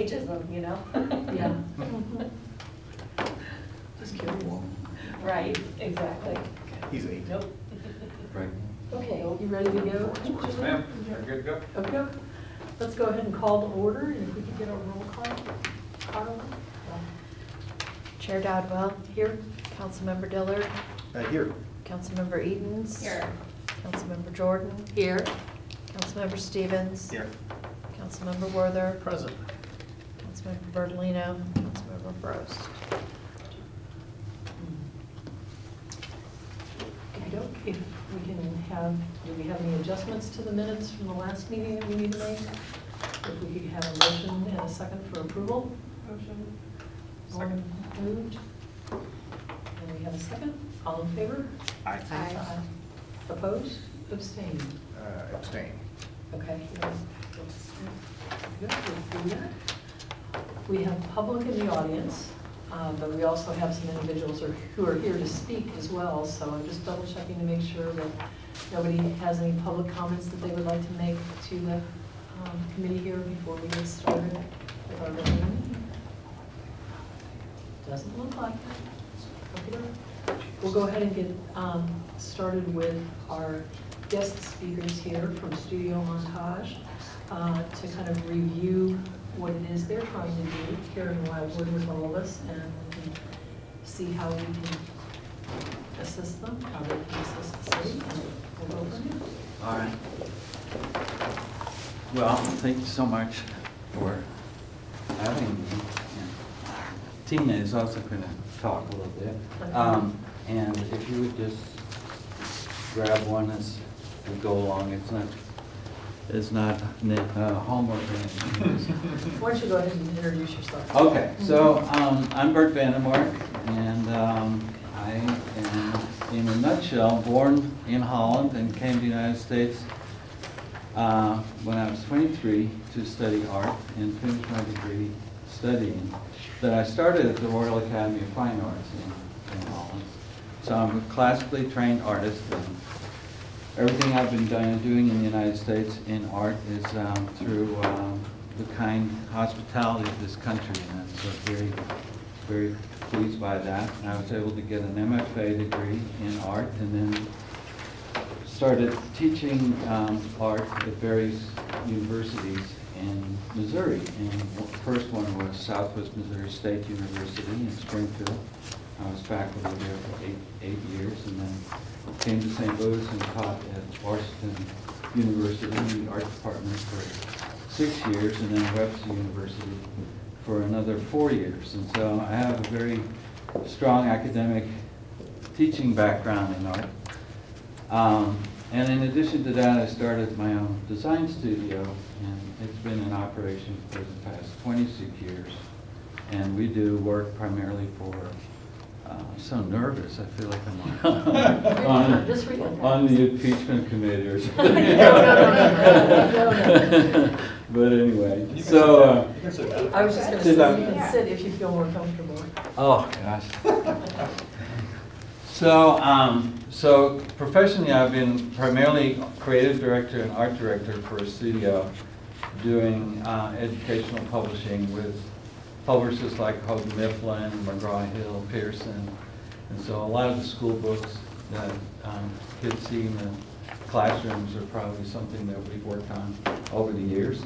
ageism, you know? Yeah. Just curious. Right, exactly. He's eight. Nope. Right. Okay, you ready to go? Yes, ma'am. You're good to go? Okay, okay. let's go ahead and call to order, and if we could get a roll call. Carla? Chair Dodwell. Here? Councilmember Dillard. Uh, here. Councilmember Edens. Here. Councilmember Jordan. Here. Councilmember Stevens. Here. Councilmember Worther. Present. Councilmember Bertolino. Councilmember Brost. Okay, if we can have, do we have any adjustments to the minutes from the last meeting that we need to make? If we could have a motion and a second for approval? Motion. Second. Moved. And we have a second. All in favor? Aye. Aye. Opposed? Abstained? Uh, abstain. Okay. Good, we'll do that. We have public in the audience, uh, but we also have some individuals who are- who are here to speak as well, so I'm just double checking to make sure that nobody has any public comments that they would like to make to the um, committee here before we get started with our meeting. Doesn't look like it. Okay. We'll go ahead and get um, started with our guest speakers here from Studio Montage uh, to kind of review what it is they're trying to do here in Wildwood with all of us and see how we can assist them, how they can assist the city, and we'll go from there. All right. Well, thank you so much for having me. And Tina is also going to talk a little bit. Um, And if you would just grab one as we go along, it's not, it's not uh, homework. Why don't you go ahead and introduce yourself? Okay, so um, I'm Bert Vandermark, and um, I am, in a nutshell, born in Holland and came to the United States uh, when I was 23 to study art and finished my degree studying. That I started at the Royal Academy of Fine Arts in, in Holland. So I'm a classically trained artist, and everything I've been doing in the United States in art is um, through um, the kind hospitality of this country, and so very, very pleased by that. And I was able to get an MFA degree in art, and then started teaching um, art at various universities in Missouri. And the first one was Southwest Missouri State University in Springfield. I was faculty there for eight, eight years, and then came to St. Louis and taught at Washington University in the art department for six years, and then Webster University for another four years. And so I have a very strong academic teaching background in art. Um, and in addition to that, I started my own design studio, and it's been in operation for the past 26 years. And we do work primarily for, I'm so nervous, I feel like I'm on, Just read it. on the impeachment committee or something. No, no, no, no, no. But anyway, so, uh. You can sit down. I was just gonna Sit say, down. you can sit if you feel more comfortable. Oh, gosh. So, um, so professionally, I've been primarily creative director and art director for a studio doing uh, educational publishing with publishers like Houghton Mifflin, McGraw-Hill, Pearson. And so a lot of the school books that um, kids see in the classrooms are probably something that we've worked on over the years.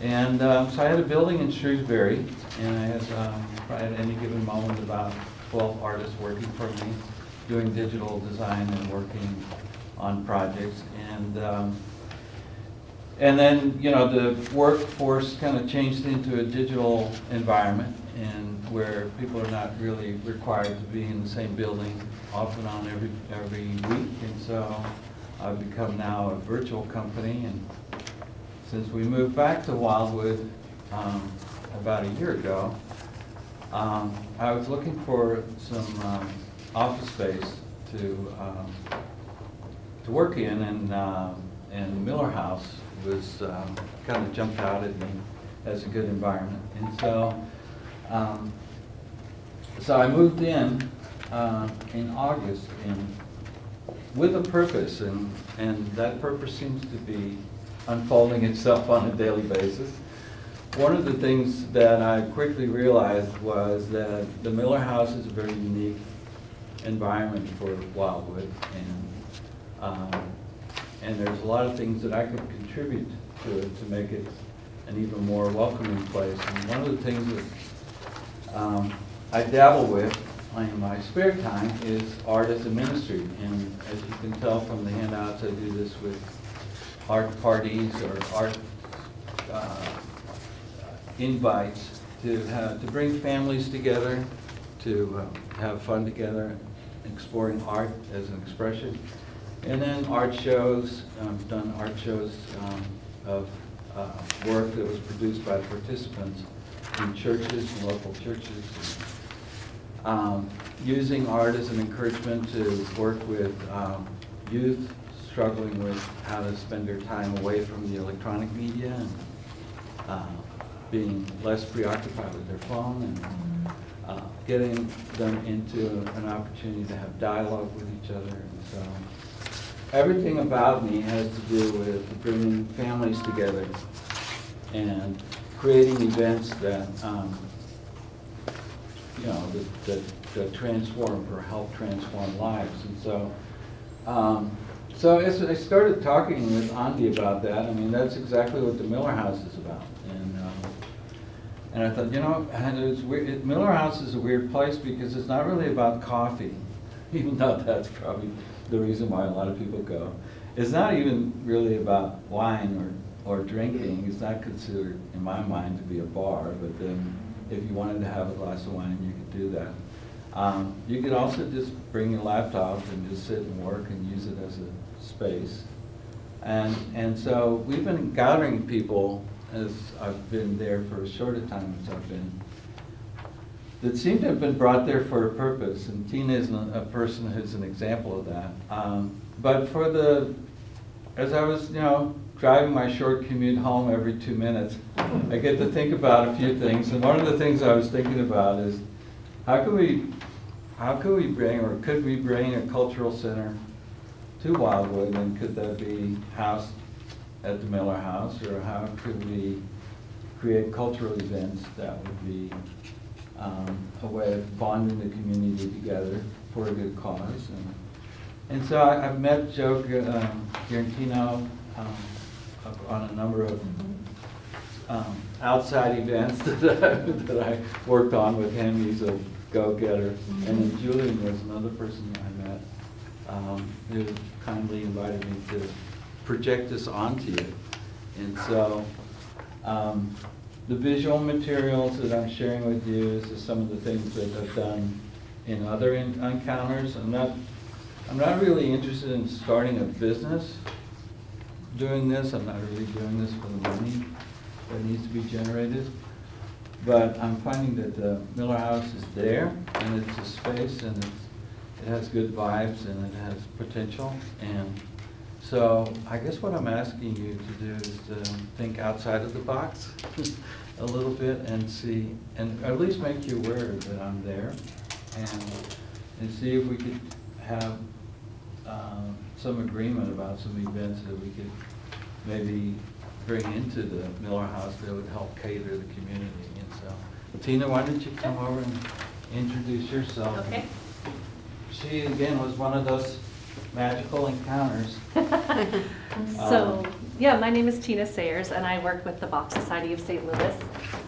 And um, so I had a building in Shrewsbury, and I had, um, at any given moment, about 12 artists working for me, doing digital design and working on projects. And, um, and then, you know, the workforce kind of changed into a digital environment, and where people are not really required to be in the same building often on every, every week. And so I've become now a virtual company, and since we moved back to Wildwood um, about a year ago, um, I was looking for some um, office space to um, to work in, and um, and Miller House was um, kind of jumped out at me as a good environment, and so um, so I moved in uh, in August, and with a purpose, and and that purpose seems to be unfolding itself on a daily basis. one of the things that I quickly realized was that the Miller House is a very unique environment for Wildwood, and, um, and there's a lot of things that I could contribute to it to make it an even more welcoming place. And one of the things that um, I dabble with in my spare time is art as a ministry. And as you can tell from the handouts, I do this with art parties or art uh, invites to have, to bring families together, to uh, have fun together, exploring art as an expression. And then art shows, I've done art shows um, of uh, work that was produced by the participants in churches, in local churches. Um, Using art as an encouragement to work with um, youth struggling with how to spend their time away from the electronic media and uh, being less preoccupied with their phone and uh, getting them into an opportunity to have dialogue with each other. And so everything about me has to do with bringing families together and creating events that, um, you know, that, that, that transform or help transform lives. And so, um, so as I started talking with Andy about that, I mean, that's exactly what the Miller House is about. And, um, and I thought, you know, and it's weird, it- Miller House is a weird place because it's not really about coffee, even though that's probably the reason why a lot of people go. It's not even really about wine or, or drinking. It's not considered, in my mind, to be a bar, but then if you wanted to have a glass of wine, you could do that. Um, you could also just bring your laptop and just sit and work and use it as a space. And, and so we've been gathering people as I've been there for a time as I've been, that seem to have been brought there for a purpose, and Tina is a person who's an example of that. Um, But for the, as I was, you know, driving my short commute home every two minutes, I get to think about a few things, and one of the things I was thinking about is, how could we, how could we bring, or could we bring a cultural center to Wildwood, and could that be housed at the Miller House, or how could we create cultural events that would be um, a way of bonding the community together for a good cause? And, and so I- I've met Joe um, Garantino um, on a number of um, outside events that I, that I worked on with him. He's a go-getter. And then Julian was another person that I met um, who kindly invited me to project this onto you. And so um, the visual materials that I'm sharing with you is some of the things that I've done in other en- encounters. I'm not, I'm not really interested in starting a business doing this. I'm not really doing this for the money that needs to be generated. But I'm finding that the Miller House is there, and it's a space, and it's, it has good vibes, and it has potential. And so I guess what I'm asking you to do is to think outside of the box a little bit and see, and at least make you aware that I'm there, and, and see if we could have um, some agreement about some events that we could maybe bring into the Miller House that would help cater the community. And so, Tina, why don't you come over and introduce yourself? Okay. She, again, was one of those magical encounters. So, yeah, my name is Tina Sayers, and I work with the Bach Society of St. Louis.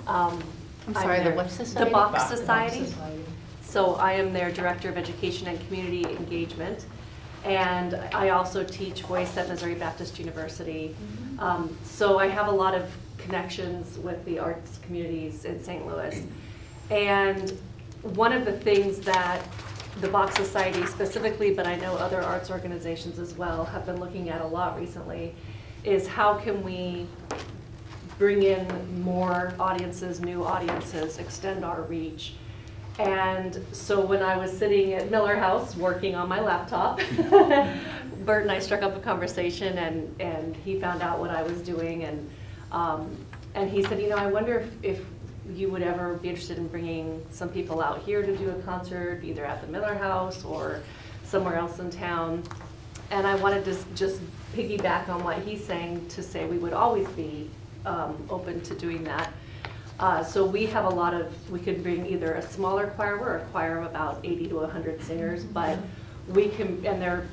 Um, I'm sorry, the their- what society? The Bach Bach Society. Society. So I am their Director of Education and Community Engagement. And I also teach voice at Missouri Baptist University. Um, So I have a lot of connections with the arts communities in St. Louis. And one of the things that the Bach Society specifically, but I know other arts organizations as well, have been looking at a lot recently, is how can we bring in more audiences, new audiences, extend our reach. And so when I was sitting at Miller House working on my laptop, Bert and I struck up a conversation and, and he found out what I was doing and, um, and he said, you know, I wonder if, if you would ever be interested in bringing some people out here to do a concert, either at the Miller House or somewhere else in town. And I wanted to just piggyback on what he's saying to say we would always be um, open to doing that. Uh, So we have a lot of, we could bring either a smaller choir, we're a choir of about 80 to 100 singers, but we can, and they're,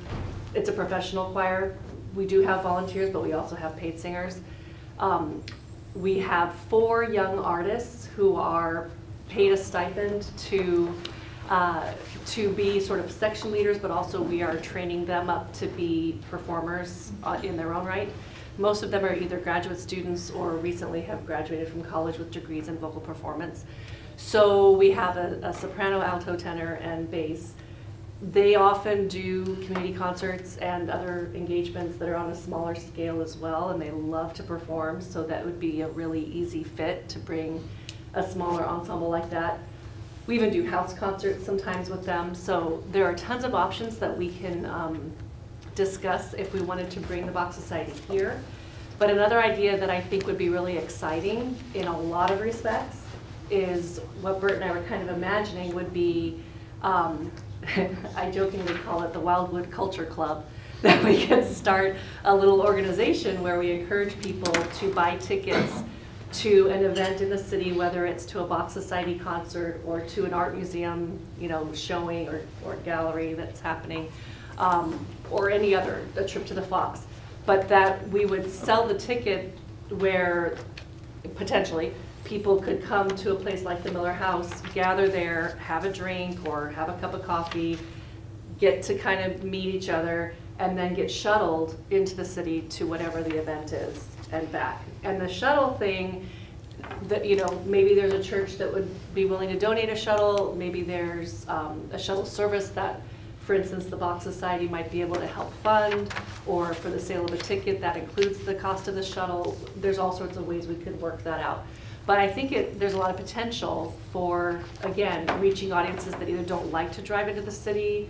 it's a professional choir. We do have volunteers, but we also have paid singers. Um, We have four young artists who are paid a stipend to, uh, to be sort of section leaders, but also we are training them up to be performers uh, in their own right. Most of them are either graduate students or recently have graduated from college with degrees in vocal performance. So we have a a soprano, alto, tenor, and bass. They often do community concerts and other engagements that are on a smaller scale as well, and they love to perform, so that would be a really easy fit to bring a smaller ensemble like that. We even do house concerts sometimes with them, so there are tons of options that we can um, discuss if we wanted to bring the Bach Society here. But another idea that I think would be really exciting in a lot of respects is what Bert and I were kind of imagining would be, um, I jokingly call it the Wildwood Culture Club, that we could start a little organization where we encourage people to buy tickets to an event in the city, whether it's to a Bach Society concert or to an art museum, you know, showing or, or gallery that's happening, um, or any other, a trip to the Fox. But that we would sell the ticket where potentially people could come to a place like the Miller House, gather there, have a drink or have a cup of coffee, get to kind of meet each other, and then get shuttled into the city to whatever the event is and back. And the shuttle thing, that, you know, maybe there's a church that would be willing to donate a shuttle, maybe there's um, a shuttle service that, for instance, the Bach Society might be able to help fund, or for the sale of a ticket, that includes the cost of the shuttle. There's all sorts of ways we could work that out. But I think it, there's a lot of potential for, again, reaching audiences that either don't like to drive into the city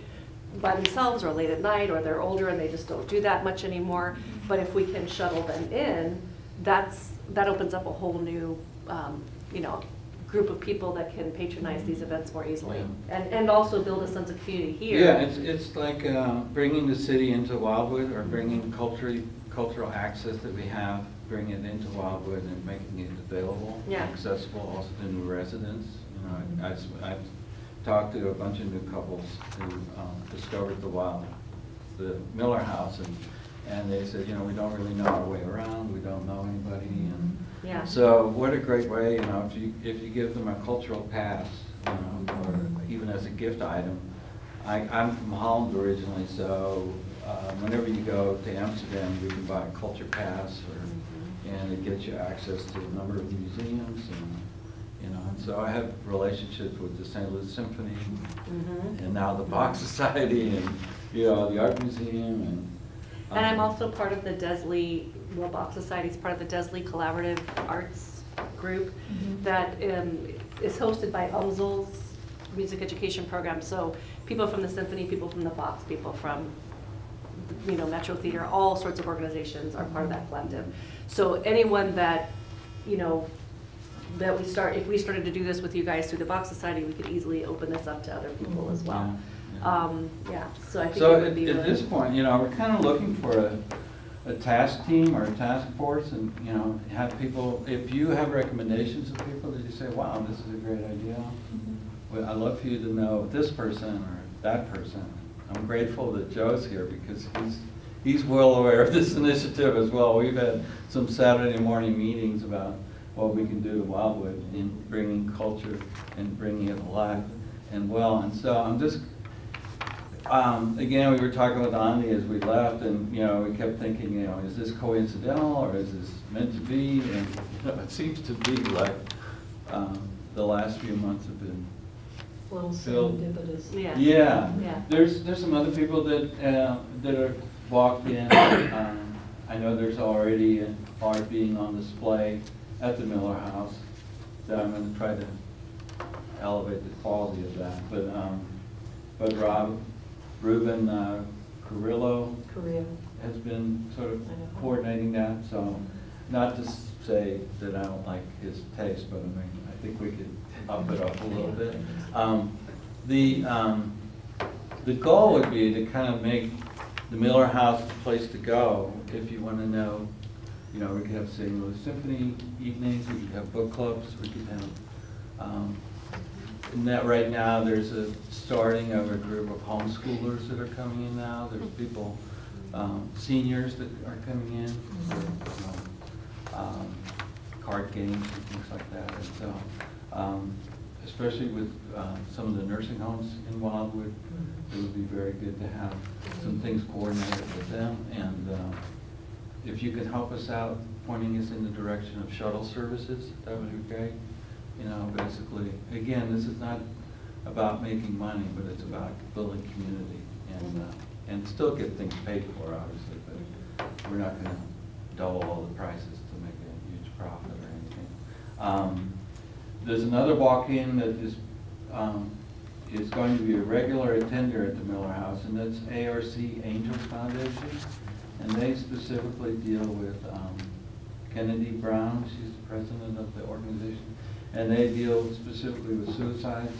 by themselves or late at night, or they're older and they just don't do that much anymore. But if we can shuttle them in, that's, that opens up a whole new, um, you know, group of people that can patronize these events more easily. And, and also build a sense of community here. Yeah, it's, it's like uh, bringing the city into Wildwood or bringing cultural, cultural access that we have, bringing it into Wildwood and making it available, Yeah. accessible also to new residents. You know, I- I've, I've talked to a bunch of new couples who um, discovered the Wild, the Miller House and, and they said, you know, we don't really know our way around, we don't know anybody and Yeah. so what a great way, you know, if you, if you give them a cultural pass, you know, or even as a gift item. I, I'm from Holland originally, so uh, whenever you go to Amsterdam, you can buy a culture pass or, and it gets you access to a number of museums and, you know, and so I have relationships with the St. Louis Symphony Mhm. and now the Bach Society and, you know, the Art Museum and. And I'm um, also part of the Des Lee, well, Bach Society is part of the Des Lee Collaborative Arts Group that um, is hosted by UMSL's Music Education Program. So people from the symphony, people from the Bach, people from, you know, Metro Theater, all sorts of organizations are part of that collective. So anyone that, you know, that we start, if we started to do this with you guys through the Bach Society, we could easily open this up to other people as well. Yeah, yeah. Um, Yeah, so I think So it at, be at this point, you know, we're kind of looking for a, a task team or a task force and, you know, have people, if you have recommendations of people that you say, wow, this is a great idea. Well, I'd love for you to know this person or that person. I'm grateful that Joe's here because he's, he's well aware of this initiative as well. We've had some Saturday morning meetings about what we can do to Wildwood in bringing culture and bringing it alive and well. And so I'm just um, again, we were talking with Andy as we left, and, you know, we kept thinking, you know, is this coincidental, or is this meant to be? And, you know, it seems to be like, um, the last few months have been, A little serendipitous. Yeah. yeah. Yeah. There's, there's some other people that, uh, that are walked in. Um, I know there's already an art being on display at the Miller House, that I'm gonna try to elevate the quality of that. But, um, but Rob, Ruben uh, Carrillo has been sort of coordinating that, so not to say that I don't like his taste, but I mean, I think we could up it up a little bit. Um, The, um, the goal would be to kind of make the Miller House is the place to go if you want to know you know, we could have St. Louis Symphony evenings, we could have book clubs, we could have, um, and that right now, there's a starting of a group of homeschoolers that are coming in now. There's people, um, seniors that are coming in, for, you um, card games and things like that. And so, um, especially with um, some of the nursing homes in Wildwood, it would be very good to have some things coordinated with them. And uh, if you could help us out, pointing us in the direction of shuttle services, that would be great. You know, basically, again, this is not about making money, but it's about building community and, uh, and still get things paid for, obviously, but we're not gonna double all the prices to make a huge profit or anything. Um, There's another walk-in that is, um, is going to be a regular attender at the Miller House, and that's ARC Angels Foundation. And they specifically deal with um, Kennedy Brown, she's the president of the organization. And they deal specifically with suicides,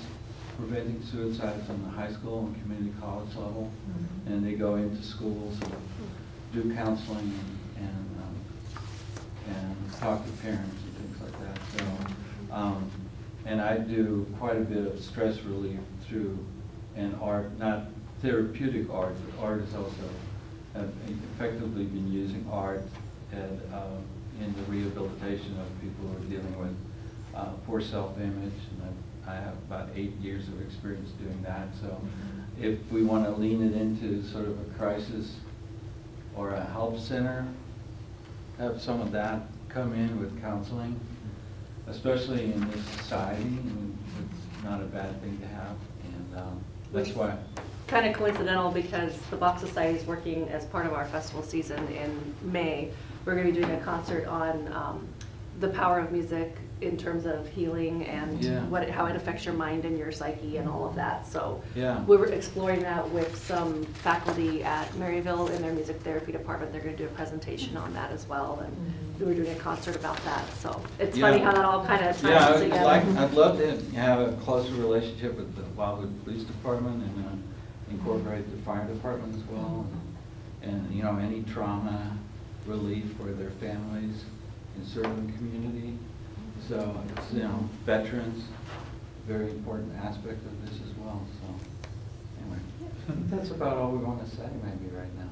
preventing suicides on the high school and community college level. And they go into schools and do counseling and, and, um, and talk to parents and things like that. So, um, and I do quite a bit of stress relief through an art, not therapeutic art, but art is also, have effectively been using art um, in the rehabilitation of people who are dealing with uh, poor self-image. And I I have about eight years of experience doing that. So if we want to lean it into sort of a crisis or a help center, have some of that come in with counseling, especially in this society. It's not a bad thing to have, and um, that's why. Kind of coincidental because the Bach Society is working as part of our festival season in May. We're going to be doing a concert on um, the power of music in terms of healing and Yeah. what, it- how it affects your mind and your psyche and all of that. So Yeah. we were exploring that with some faculty at Maryville in their music therapy department. They're going to do a presentation on that as well. And we were doing a concert about that. So it's funny how that all kind of ties I'd together. like, I'd love to have a closer relationship with the Wildwood Police Department and uh, incorporate the fire department as well. And, you know, any trauma relief for their families in serving the community. So it's, you know, veterans, very important aspect of this as well, so. Anyway, that's about all we want to say maybe right now.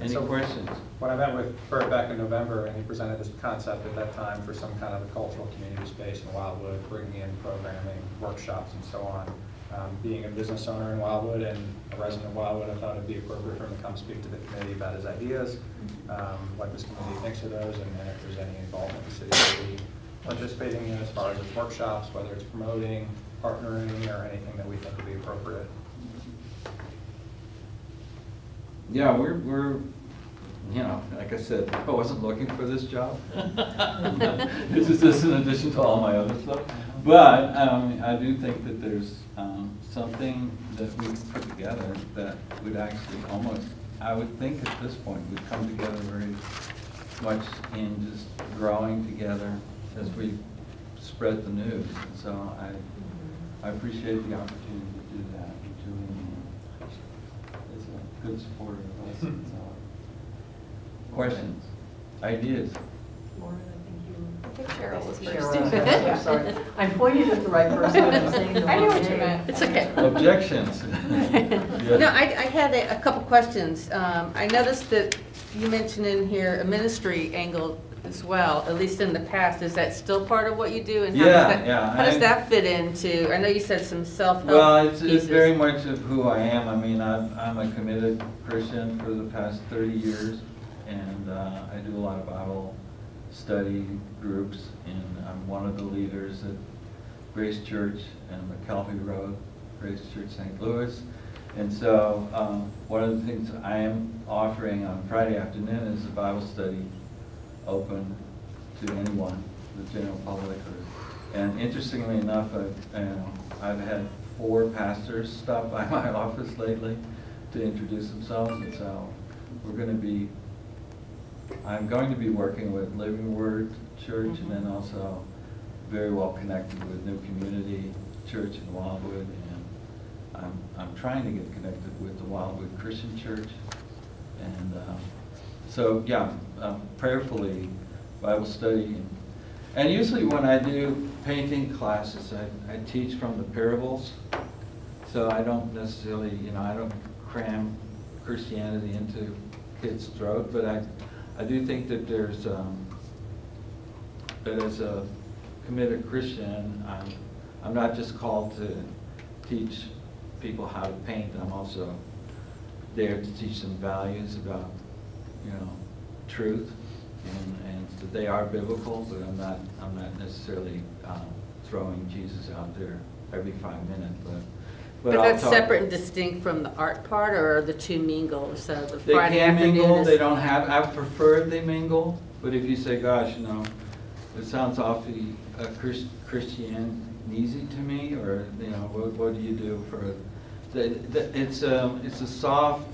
Any So- questions? When I met with Bert back in November, and he presented this concept at that time for some kind of a cultural community space in Wildwood, bringing in programming, workshops, and so on. Um, Being a business owner in Wildwood and a resident of Wildwood, I thought it'd be appropriate for him to come speak to the committee about his ideas, um, what this committee thinks of those, and and if there's any involvement the city participating in as far as its workshops, whether it's promoting, partnering, or anything that we think would be appropriate. Yeah, we're, we're, you know, like I said, I wasn't looking for this job. This is just in addition to all my other stuff. But, um, I do think that there's, um, something that we can put together that would actually almost, I would think at this point, we'd come together very much in just growing together as we spread the news. And so I, I appreciate the opportunity to do that. And Julian is a good supporter of us. and so. Questions, ideas? Lauren, I think you were. I think Cheryl was Cheryl, first. I'm sorry. I'm pointing at the right person, I'm saying the wrong I know what you meant. It's okay. Objections? Yes. No, I, I had a a couple questions. Um, I noticed that you mentioned in here a ministry angle as well, at least in the past. Is that still part of what you do? And how does that- yeah, How does I- that fit into, I know you said some self-help Well, it's, it's very much of who I am. I mean, I'm, I'm a committed Christian for the past thirty years, and uh, I do a lot of Bible study groups, and I'm one of the leaders at Grace Church and McKelvey Road, Grace Church St. Louis. And so, um, one of the things I am offering on Friday afternoon is a Bible study open to anyone, the general public. or- And interestingly enough, I've, you I've had four pastors stop by my office lately to introduce themselves, and so we're gonna be, I'm going to be working with Living Word Church, and then also very well connected with New Community Church in Wildwood, and I'm, I'm trying to get connected with the Wildwood Christian Church, and, um, So, yeah, um, prayerfully, Bible study. And usually when I do painting classes, I, I teach from the parables. So I don't necessarily, you know, I don't cram Christianity into kids' throat, but I, I do think that there's, um, that as a committed Christian, I'm, I'm not just called to teach people how to paint, I'm also there to teach them values about, you know, truth, and, and they are biblical, but I'm not, I'm not necessarily um, throwing Jesus out there every five minutes, but, but But that's separate and distinct from the art part, or are the two mingle, so the They Friday can afternoon mingle, they don't have, I prefer they mingle, but if you say, gosh, you know, it sounds awfully uh, Chris- Christian-easy to me, or, you know, what, what do you do for, the, the, it's a, it's a soft,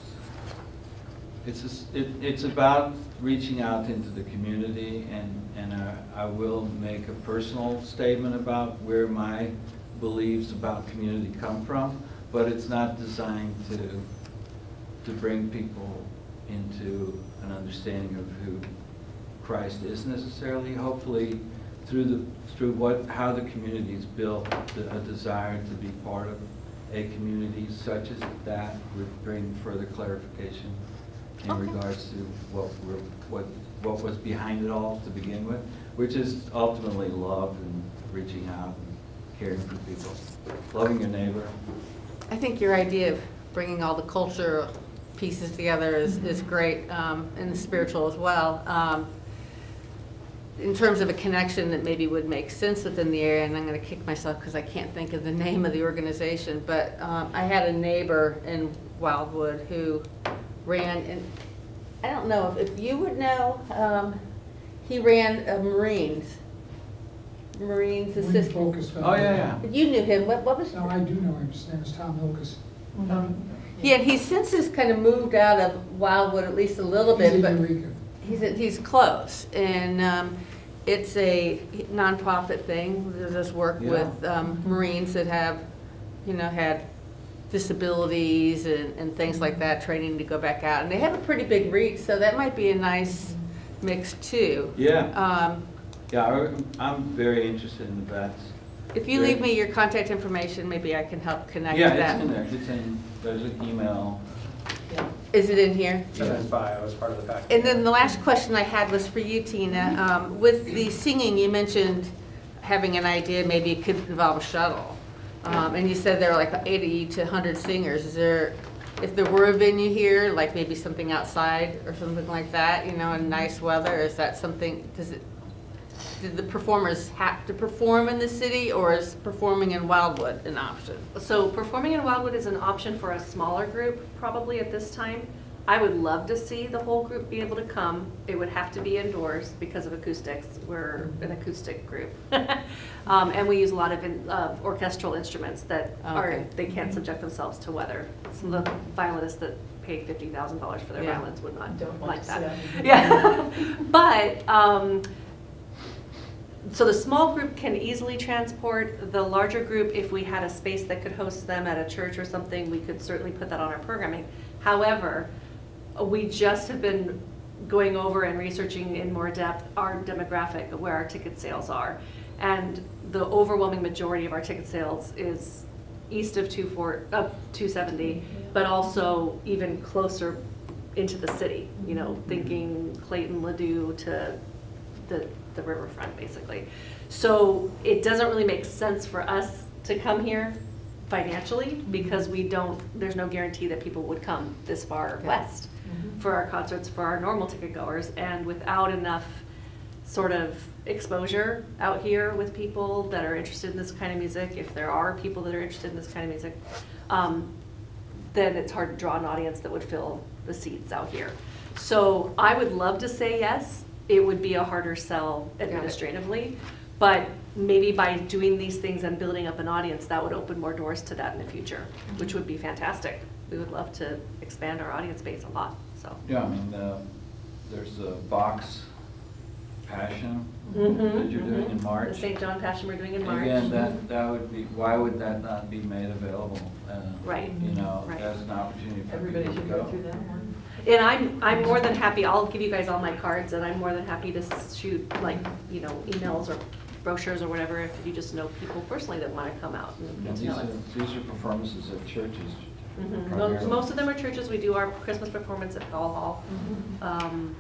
it's, a it, it's about reaching out into the community, and, and I, I will make a personal statement about where my beliefs about community come from, but it's not designed to, to bring people into an understanding of who Christ is necessarily. Hopefully, through the, through what, how the community is built, a desire to be part of a community such as that would bring further clarification in Okay. regards to what we're, what, what was behind it all to begin with, which is ultimately love and reaching out and caring for people, loving your neighbor. I think your idea of bringing all the culture pieces together is, is great, um, and the spiritual as well. Um, In terms of a connection that maybe would make sense within the area, and I'm gonna kick myself because I can't think of the name of the organization, but, um, I had a neighbor in Wildwood who ran, and I don't know if, if you would know, um, he ran uh, Marines. Marines Wayne assistant. Focus. Oh, yeah, yeah. But You knew him, what, what was? No, I do know him, his name is Tom Ilkus. Um, Yeah, and he's since has kind of moved out of Wildwood at least a little He's bit, in but Eureka. he's, he's close. And um, it's a nonprofit thing, They just work Yeah. with um, Marines that have, you know, had disabilities and, and things like that, training to go back out. And they have a pretty big reach, so that might be a nice mix too. Yeah, Um, yeah, I- I'm very interested in the bats. If you leave me your contact information, maybe I can help connect with Yeah, that. it's in there, it's in, there's an email. yeah. Is it in here? So his bio is part of the package. And then the last question I had was for you, Tina. Um, With the singing, you mentioned having an idea, maybe it could involve a shuttle. Um, And you said there were like 80 to 100 singers. Is there, if there were a venue here, like maybe something outside or something like that, you know, in nice weather, is that something, does it, did the performers have to perform in the city or is performing in Wildwood an option? So performing in Wildwood is an option for a smaller group, probably at this time. I would love to see the whole group be able to come. It would have to be indoors because of acoustics. We're an acoustic group. Um, And we use a lot of in- of orchestral instruments that are, Okay. they can't subject themselves to weather. Some of the violinists that pay fifty thousand dollars for their Yeah. violins would not Don't want like to that. sit Yeah, but, um, so the small group can easily transport, the larger group, if we had a space that could host them at a church or something, we could certainly put that on our programming. However, we just have been going over and researching in more depth our demographic, of where our ticket sales are. And the overwhelming majority of our ticket sales is east of two four, of two seventy, but also even closer into the city, you know, mm-hmm. thinking Clayton, Ladue to the, the riverfront, basically. So it doesn't really make sense for us to come here financially, because we don't, there's no guarantee that people would come this far Yeah. west for our concerts, for our normal ticket goers, and without enough sort of exposure out here with people that are interested in this kind of music, if there are people that are interested in this kind of music, um, then it's hard to draw an audience that would fill the seats out here. So I would love to say yes, it would be a harder sell administratively, but maybe by doing these things and building up an audience, that would open more doors to that in the future, which would be fantastic. We would love to expand our audience base a lot, so. Yeah, I mean, uh, there's the Bach Passion Mhm, that you're doing in mhm. March. The St. John Passion we're doing in March. Again, that, that would be, why would that not be made available? uh, Right. You know, Right. as an opportunity for Everybody people to should go. go through that one. And I'm, I'm more than happy, I'll give you guys all my cards, and I'm more than happy to s- shoot, like, you know, emails or brochures or whatever, if you just know people personally that want to come out and And get to these know are, us. these are performances at churches. Mhm. primarily. Mo- Most of them are churches, we do our Christmas performance at Powell Hall. Um,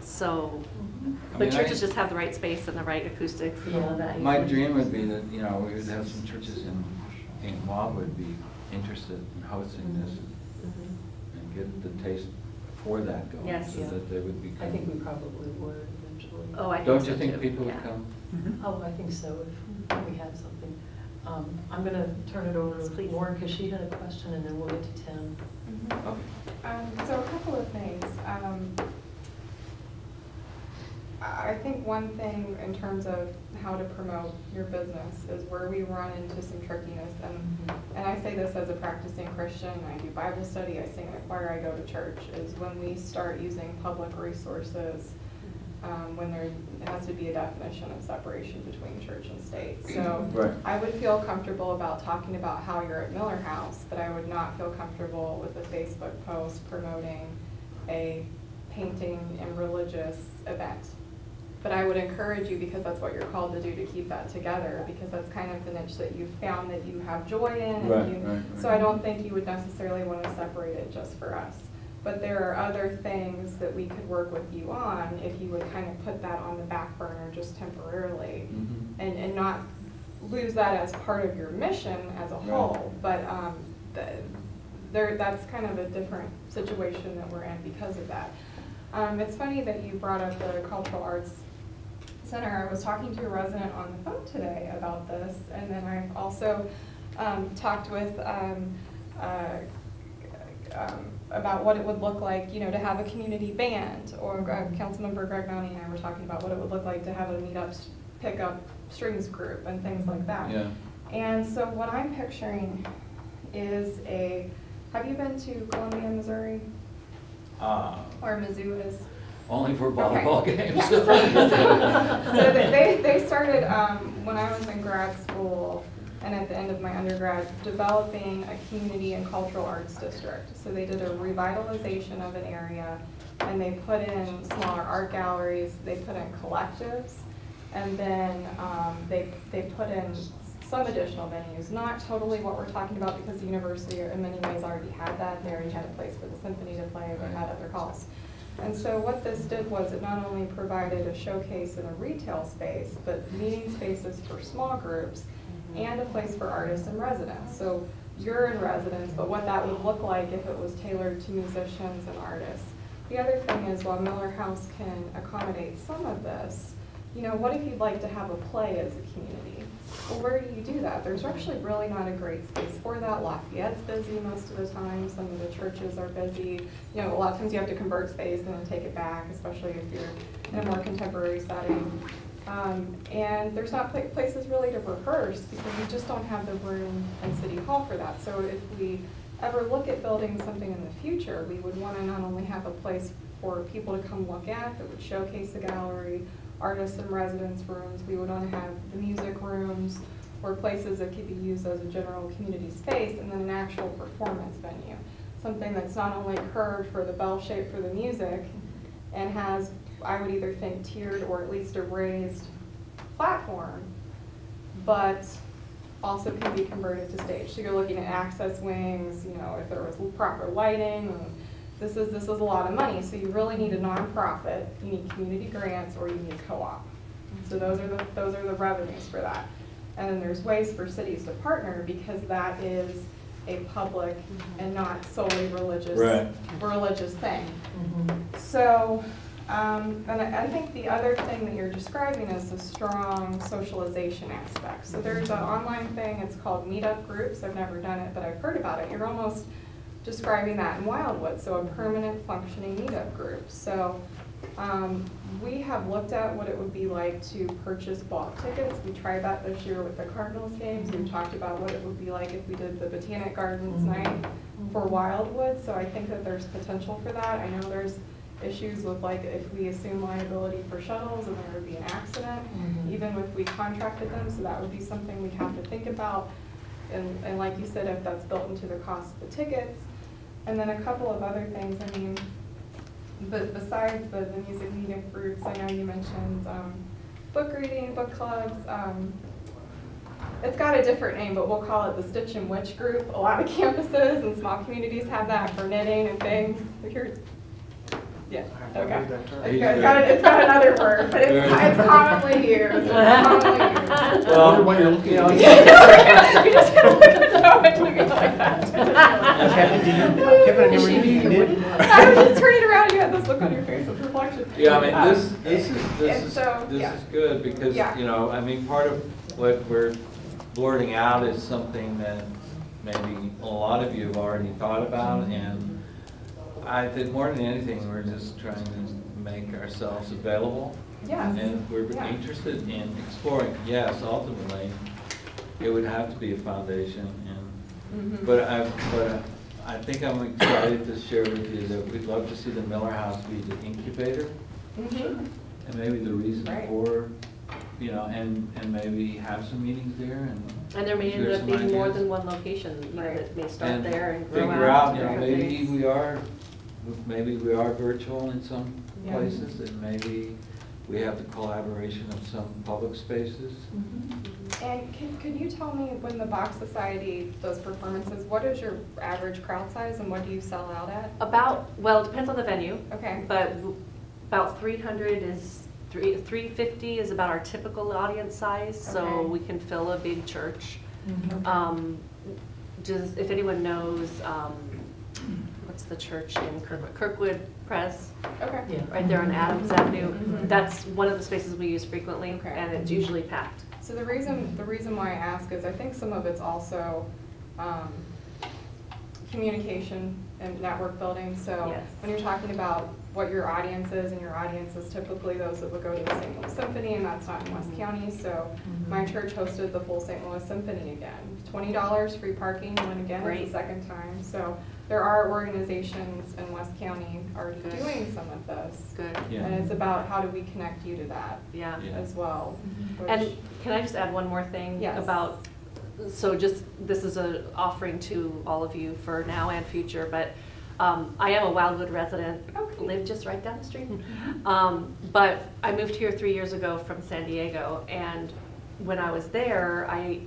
So, I but mean, I- churches just have the right space and the right acoustics and all of that. My dream would be that, you know, we would have some churches in, in would be interested in hosting this and get the taste for that going. Yes. So that they would be. I think we probably would eventually. Oh, I think Don't so you think too. people would Yeah. come? Oh, I think so, if we have something. Um, I'm going to turn it over to Please. Lauren, because she had a question, and then we'll get to Tim. Okay. Um, so a couple of things. Um, I I think one thing in terms of how to promote your business is where we run into some trickiness. And, and I say this as a practicing Christian, I do Bible study, I sing in a choir, I go to church, is when we start using public resources, um, when there has to be a definition of separation between church and state. So Right. I would feel comfortable about talking about how you're at Miller House, but I would not feel comfortable with a Facebook post promoting a painting and religious event. But I would encourage you, because that's what you're called to do, to keep that together, because that's kind of the niche that you've found that you have joy in. and Right, you- right, right. So I don't think you would necessarily want to separate it just for us. But there are other things that we could work with you on if you would kind of put that on the back burner just temporarily Mhm. and, and not lose that as part of your mission as a Right. whole. But, um, the, there, that's kind of a different situation that we're in because of that. Um, it's funny that you brought up the Cultural Arts Center. I was talking to a resident on the phone today about this, and then I've also, um, talked with, um, uh, um, about what it would look like, you know, to have a community band, or uh, Councilmember Gregnani and I were talking about what it would look like to have a meetup, s- pickup strings group and things like that. Yeah. And so what I'm picturing is a, have you been to Columbia, Missouri, Uh, or Mizzou is? Only for Okay. volleyball games. Yeah, so- they- they started, um, when I was in grad school and at the end of my undergrad, developing a community and cultural arts district. So they did a revitalization of an area and they put in smaller art galleries, they put in collectives. And then, um, they, they put in some additional venues, not totally what we're talking about because the university in many ways already had that. They already had a place for the symphony to play, they had other calls. And so what this did was it not only provided a showcase in a retail space, but meeting spaces for small groups and a place for artists in residence. So you're in residence, but what that would look like if it was tailored to musicians and artists. The other thing is while Miller House can accommodate some of this, you know, what if you'd like to have a play as a community? Well, where do you do that? There's actually really not a great space for that. Lafayette's busy most of the time, some of the churches are busy. You know, a lot of times you have to convert space and then take it back, especially if you're in a more contemporary setting. Um, and there's not pla- places really to rehearse because we just don't have the room in City Hall for that. So if we ever look at building something in the future, we would want to not only have a place for people to come look at that would showcase the gallery, artists and residents rooms, we would want to have the music rooms or places that could be used as a general community space and then an actual performance venue. Something that's not only curved for the bell shape for the music and has, I would either think tiered or at least a raised platform, but also can be converted to stage. So you're looking at access wings, you know, if there was proper lighting, and this is, this is a lot of money. So you really need a nonprofit, you need community grants, or you need co-op. So those are the, those are the revenues for that. And then there's ways for cities to partner because that is a public mm-hmm. and not solely religious, Right. religious thing. Mm-hmm. So, um, and I, I think the other thing that you're describing is the strong socialization aspect. So there's an online thing, it's called Meetup Groups, I've never done it, but I've heard about it. You're almost describing that in Wildwood, so a permanent functioning meetup group. So, um, we have looked at what it would be like to purchase bulk tickets. We tried that this year with the Cardinals games. We've talked about what it would be like if we did the Botanic Gardens night for Wildwood, so I think that there's potential for that. I know there's issues with like if we assume liability for shuttles and there would be an accident, Mhm. even if we contracted them, so that would be something we'd have to think about. And, and like you said, if that's built into the cost of the tickets. And then a couple of other things, I mean, but besides the, the music media groups, I know you mentioned, um, book reading, book clubs, um, it's got a different name, but we'll call it the Stitch and Witch Group. A lot of campuses and small communities have that for knitting and things. Here, yeah, okay. It's got, it's got it's got another word, but it's, it's commonly used. It's commonly used. I wonder why you're looking at me. You just gotta look at the dog and look at like that. Kevin, do you, Kevin, I never you did. I was just turning around, you had this look on your face of reflection. Yeah, I mean, Um, this, this is, this is, so, this yeah. is good because, Yeah. you know, I mean, part of what we're blurting out is something that maybe a lot of you have already thought about and I think more than anything, we're just trying to make ourselves available. Yes. And we're Yeah. interested in exploring, yes, ultimately, it would have to be a foundation and Mhm. but I, but I think I'm excited to share with you that we'd love to see the Miller House be the incubator Mhm. and maybe the reason Right. for, you know, and, and maybe have some meetings there and. And there may end up some being more than one location, you know, Right. that may start And there and grow out. Figure out, to you know, maybe we are, maybe we are virtual in some Yeah. places and maybe we have the collaboration of some public spaces. And can, could you tell me when the Bach Society does performances, what is your average crowd size and what do you sell out at? About, well, it depends on the venue. Okay. But about three hundred is, three, three fifty is about our typical audience size, okay. so we can fill a big church. Mhm. Um, just, if anyone knows, um, what's the church in Kirkwood, Kirkwood Press, Okay. Yeah. right there on Adams Avenue. Mhm. That's one of the spaces we use frequently, Okay. and it's usually packed. So the reason, the reason why I ask is I think some of it's also, um, communication and network building. So Yes. when you're talking about what your audience is, and your audience is typically those that would go to the St. Louis Symphony, and that's not in West Mhm. County, so Mhm. my church hosted the full St. Louis Symphony again. Twenty dollars, free parking, went again, it's Great. the second time. So there are organizations in West County already Good. doing some of this. Good, Yeah. And it's about how do we connect you to that yeah. Yeah. as well. And can I just add one more thing? Yes. About, so just, this is a offering to all of you for now and future, but um, I am a Wildwood resident, Okay. live just right down the street. Um, But I moved here three years ago from San Diego, and when I was there, I,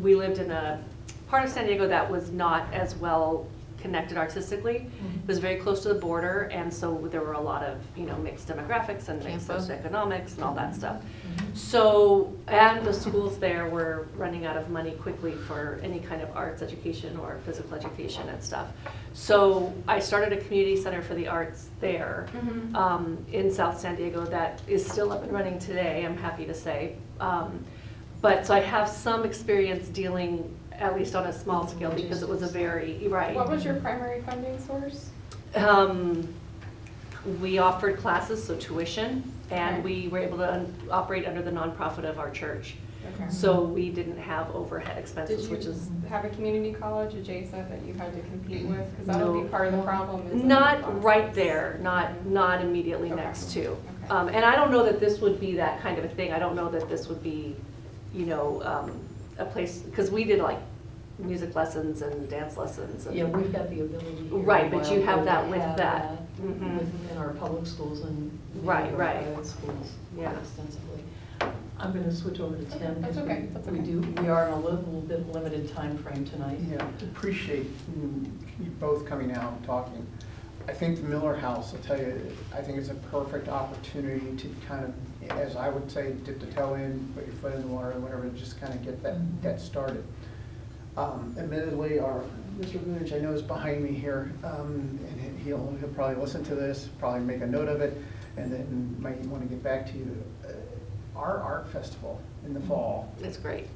we lived in a part of San Diego that was not as well connected artistically. It was very close to the border, and so there were a lot of, you know, mixed demographics and mixed Tampa. socioeconomics and all that stuff. So, and the schools there were running out of money quickly for any kind of arts education or physical education and stuff. So I started a community center for the arts there Mhm. um, in South San Diego that is still up and running today, I'm happy to say. Um, But, so I have some experience dealing, at least on a small scale, because it was a very, right. What was your primary funding source? Um, we offered classes, so tuition, and Okay. we were able to un- operate under the nonprofit of our church. Okay. So we didn't have overhead expenses, which is have a community college adjacent that you had to compete with? Because that would be part of the problem. is not right there, not, not immediately Okay. next to. Okay. Um, and I don't know that this would be that kind of a thing. I don't know that this would be, you know, um, a place, because we did like music lessons and dance lessons. and- Yeah, we've got the ability here. Right, but you have to that with have that. that Mhm. Within our public schools and many Right, of our right. private schools Yeah. quite extensively. I'm going to switch over to Tim. That's because okay, we- that's We okay. do, we are in a little bit limited time frame tonight. Yeah, appreciate mm, you both coming out and talking. I think the Miller House, I'll tell you, I think it's a perfect opportunity to kind of, as I would say, dip the toe in, put your foot in the water, or whatever, just kind of get that, that started. Um, Admittedly, our, Mr. Goodrich, I know is behind me here, um, and he- he'll, he'll probably listen to this, probably make a note of it, and then might want to get back to you. Uh, Our art festival in the fall, It's great.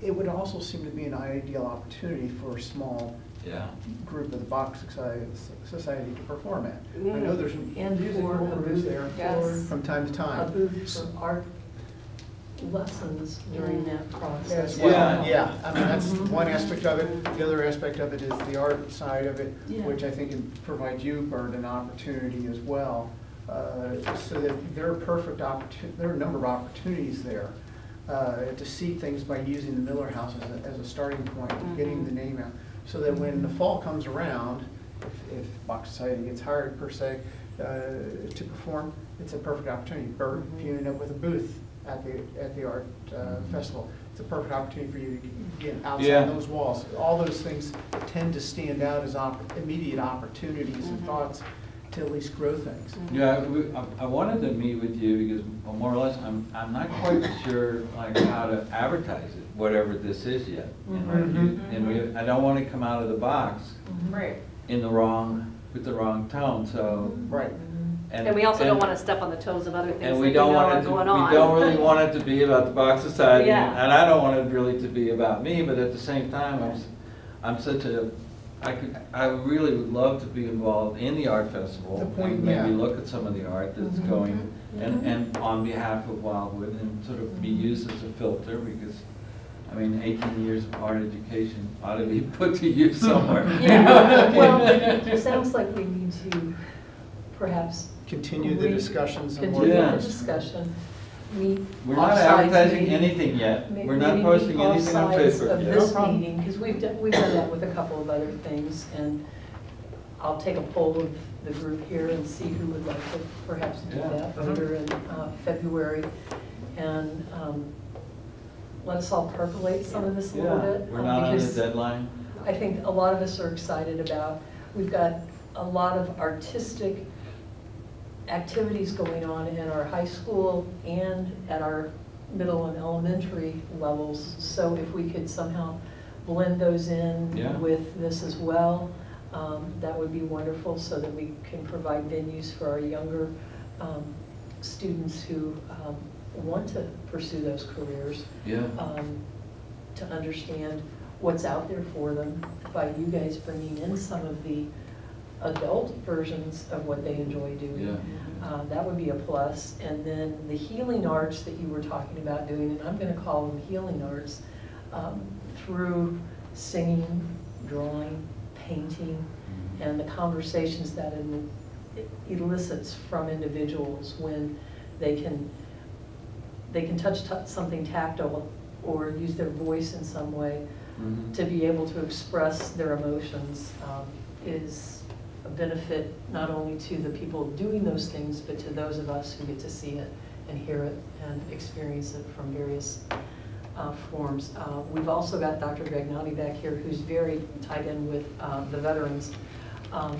it would also seem to be an ideal opportunity for small Yeah. group of the Bach Society, Society to perform at. I know Mm. there's And music for a groups booth there Yes. from time to A time. booth for art lessons during that As process. well, Yeah. yeah, I mean, that's Mhm. one aspect of it. The other aspect of it is the art side of it, Yeah. which I think provides you, Bert, an opportunity as well. uh, So that there are perfect opportun, there are a number of opportunities there uh, to see things by using the Miller House as a, as a starting point, getting the name out. So that when the fall comes around, if, if Bach Society gets hired per se, uh, to perform, it's a perfect opportunity. Bert, if you end up with a booth at the, at the art uh, festival, it's a perfect opportunity for you to get Yeah. outside those walls. All those things tend to stand out as opp- immediate opportunities and Mhm. thoughts to at least grow things. Yeah, we, I, I wanted to meet with you because well, more or less, I'm, I'm not quite sure like how to advertise it, whatever this is yet. you know. Mhm. And we, I don't want to come out of the box mm-hmm. Right. in the wrong, with the wrong tone, so. Mm-hmm. Right. And we also don't want to step on the toes of other things And we you don't know want are it, to- going we don't really want it to be about the Bach Society, Yeah. and I don't want it really to be about me, but at the same time, I'm, s- I'm such a, I could, I really would love to be involved in the art festival. The point, and Maybe yeah. look at some of the art that's Mhm. going, and, and on behalf of Wildwood, and sort of be used as a filter, because, I mean, eighteen years of art education ought to be put to use somewhere. Yeah, well, it sounds like we need to perhaps. Continue the discussions Continue Yeah. the discussion, meet. We're not advertising meeting, anything yet, may- we're not posting anything on offsides Facebook of yet. this problem. meeting, because we've done, we've done that with a couple of other things, and I'll take a poll of the group here and see who would like to perhaps do Yeah. that Uh-huh. later in uh, February. And um, let us all percolate some of this a little bit. we're um, not on a deadline. I think a lot of us are excited about, we've got a lot of artistic activities going on in our high school and at our middle and elementary levels. So if we could somehow blend those in Yeah. with this as well, um, that would be wonderful so that we can provide venues for our younger um, students who um, want to pursue those careers Yeah. um, to understand what's out there for them by you guys bringing in some of the adult versions of what they enjoy doing. Yeah. Uh, That would be a plus. And then the healing arts that you were talking about doing, and I'm going to call them healing arts, um, through singing, drawing, painting, and the conversations that it elicits from individuals when they can, they can touch something tactile or use their voice in some way Mhm. to be able to express their emotions um, is a benefit not only to the people doing those things, but to those of us who get to see it and hear it and experience it from various uh, forms. Uh, We've also got Dr. Greg Gregnotti back here, who's very tied in with uh, the veterans. Um,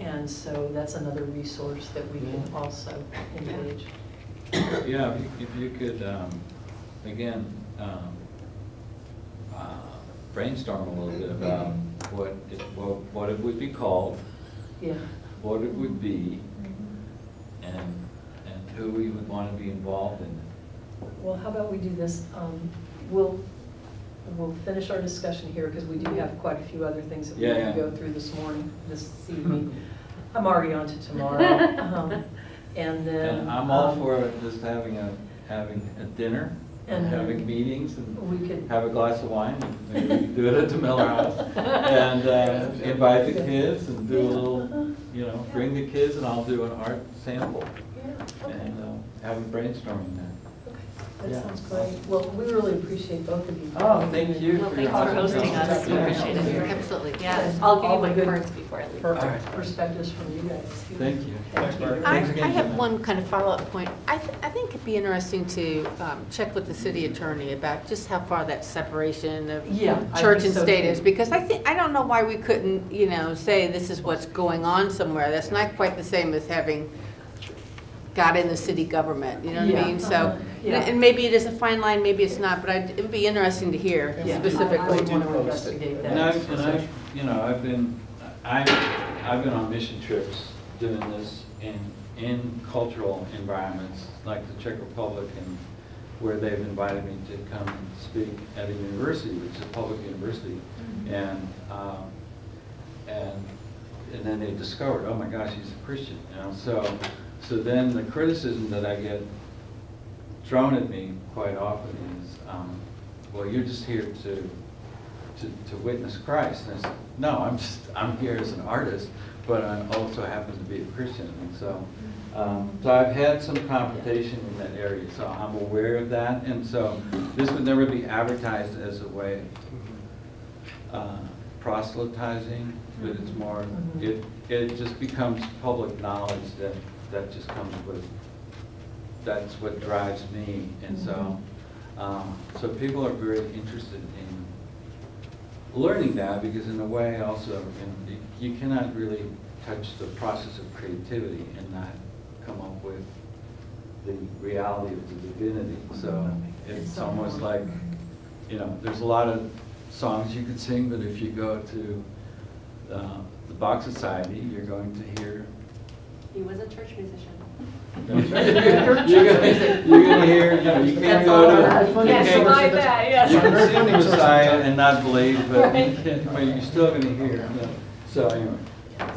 And so that's another resource that we can also engage. Yeah, if you- if you could, um, again, um, uh, brainstorm a little bit about what, it- what what it would be called, Yeah. what it would be, and, and who we would want to be involved in. Well, how about we do this? Um, We'll, we'll finish our discussion here because we do have quite a few other things that we Yeah, need to go through this morning, this evening. I'm already on to tomorrow. Um, And then. And I'm all um, for just having a, having a dinner, and having meetings, and We could. have a glass of wine, and maybe do it at the Miller House. And uh, invite the kids and do a little, you know, bring the kids and I'll do an art sample and uh, have a brainstorming there. That Yeah. sounds great. Well, we really appreciate both of you. Oh, thank you Well, for thanks for hosting us, we appreciate it. Absolutely. Yeah, I'll give All you my good- cards before I leave. Perfect. Perspectives from you guys. Thank you. Thanks, Bert. I, Thanks again, I have Jenna. one kind of follow-up point. I, th- I think it'd be interesting to um, check with the city attorney about just how far that separation of Yeah. Church and so, state too. is, because I think, I don't know why we couldn't, you know, say this is what's going on somewhere. That's not quite the same as having got in the city government, you know what Yeah. I mean? So. Yeah. and maybe it is a fine line, maybe it's not, but I'd- it'd be interesting to hear Yeah, I- I specifically. want to investigate that. And I've, and I've, you know, I've been, I've, I've been on mission trips doing this in, in cultural environments, like the Czech Republic, and where they've invited me to come and speak at a university, which is a public university. And, um, and, and then they discovered, oh my gosh, he's a Christian, you know, so, so then the criticism that I get thrown at me quite often is, um, well, you're just here to, to, to witness Christ. And I said, no, I'm just, I'm here as an artist, but I also happen to be a Christian. And so, um, so I've had some confrontation in that area, so I'm aware of that. And so this would never be advertised as a way of uh, proselytizing but it's more, Mhm. it, it just becomes public knowledge that, that just comes with, that's what drives me. And so, um, so people are very interested in learning that because in a way also, and you- cannot really touch the process of creativity and not come up with the reality of the divinity. So it's almost like, you know, there's a lot of songs you could sing, but if you go to uh, the Bach Society, you're going to hear. He was a church musician. You're gonna, you're gonna hear, you know, you can't go to. you Yes, can't- my bad, yes. You can sing the Messiah and not believe, but you Right. can, but you're still gonna hear. you. So anyway.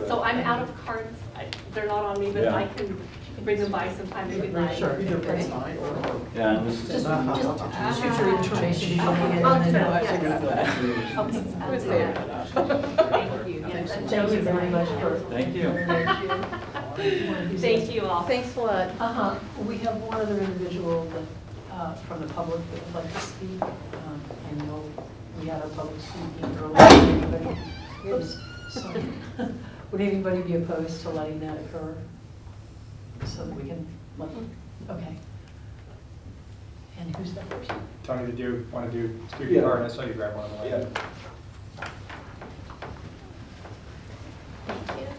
So I'm out of cards, I- they're not on me, but Yeah. I can bring them by sometime if you'd like. Sure, either Okay. that's fine, or, or Yeah, and this is. just, just uh-huh. shoot your information. you Okay, can I'll get do it, that, and then- yes. Okay, I'll do that. Thank you, yes, Thank you very much for. Thank you. Thank you all. Thanks a lot. Uh-huh, we have one other individual that, uh, from the public that would like to speak. Um, I know we had our public speaking earlier. Anybody- Oops, sorry. Would anybody be opposed to letting that occur? So that we can, let okay. And who's that person? Tony, did you want to do speaker Yeah. card? I saw you grab one on the way. Yeah.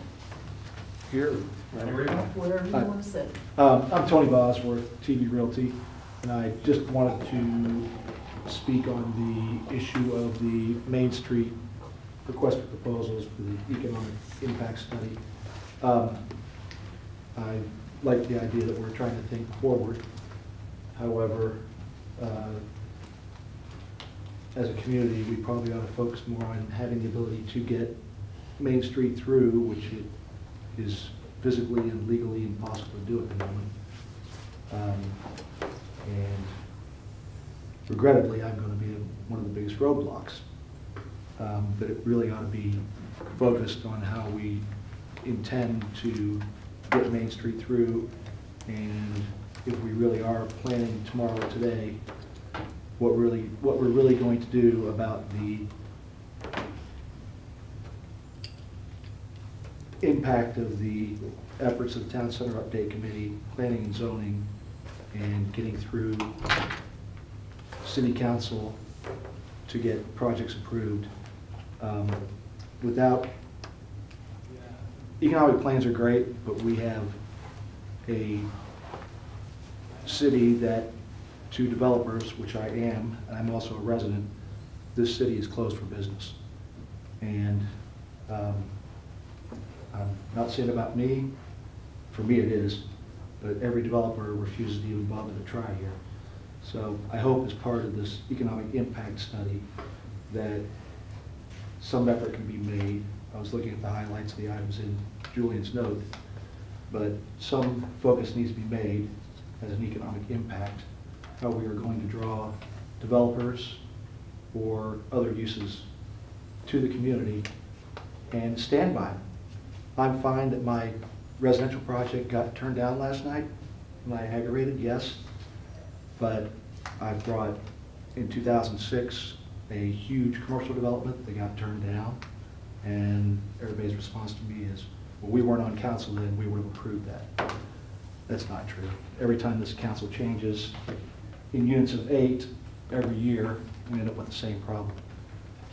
Here. You Hi. want to. Um, I'm Tony Bosworth, TV Realty, and I just wanted to speak on the issue of the Main Street request for proposals for the economic impact study. Um, I like the idea that we're trying to think forward. However, uh, as a community, we probably ought to focus more on having the ability to get Main Street through, which it is physically and legally impossible to do at the moment. Um, And regrettably, I'm going to be one of the biggest roadblocks. Um, But it really ought to be focused on how we intend to get Main Street through, and if we really are planning tomorrow or today, what really, what we're really going to do about the impact of the efforts of the Town Center Update Committee, Planning and Zoning, and getting through City Council to get projects approved. Um, Without, economic plans are great, but we have a city that, to developers, which I am, and I'm also a resident, this city is closed for business. And um, I'm not saying about me, for me it is, but every developer refuses to even bother to try here. So I hope as part of this economic impact study that some effort can be made. I was looking at the highlights of the items in Julian's note, but some focus needs to be made as an economic impact, how we are going to draw developers or other uses to the community and stand by. I'm fine that my residential project got turned down last night. Am I aggravated? Yes. But I brought, in 2006, a huge commercial development that got turned down. And everybody's response to me is, well, we weren't on council then, we would have approved that. That's not true. Every time this council changes, in units of eight, every year, we end up with the same problem.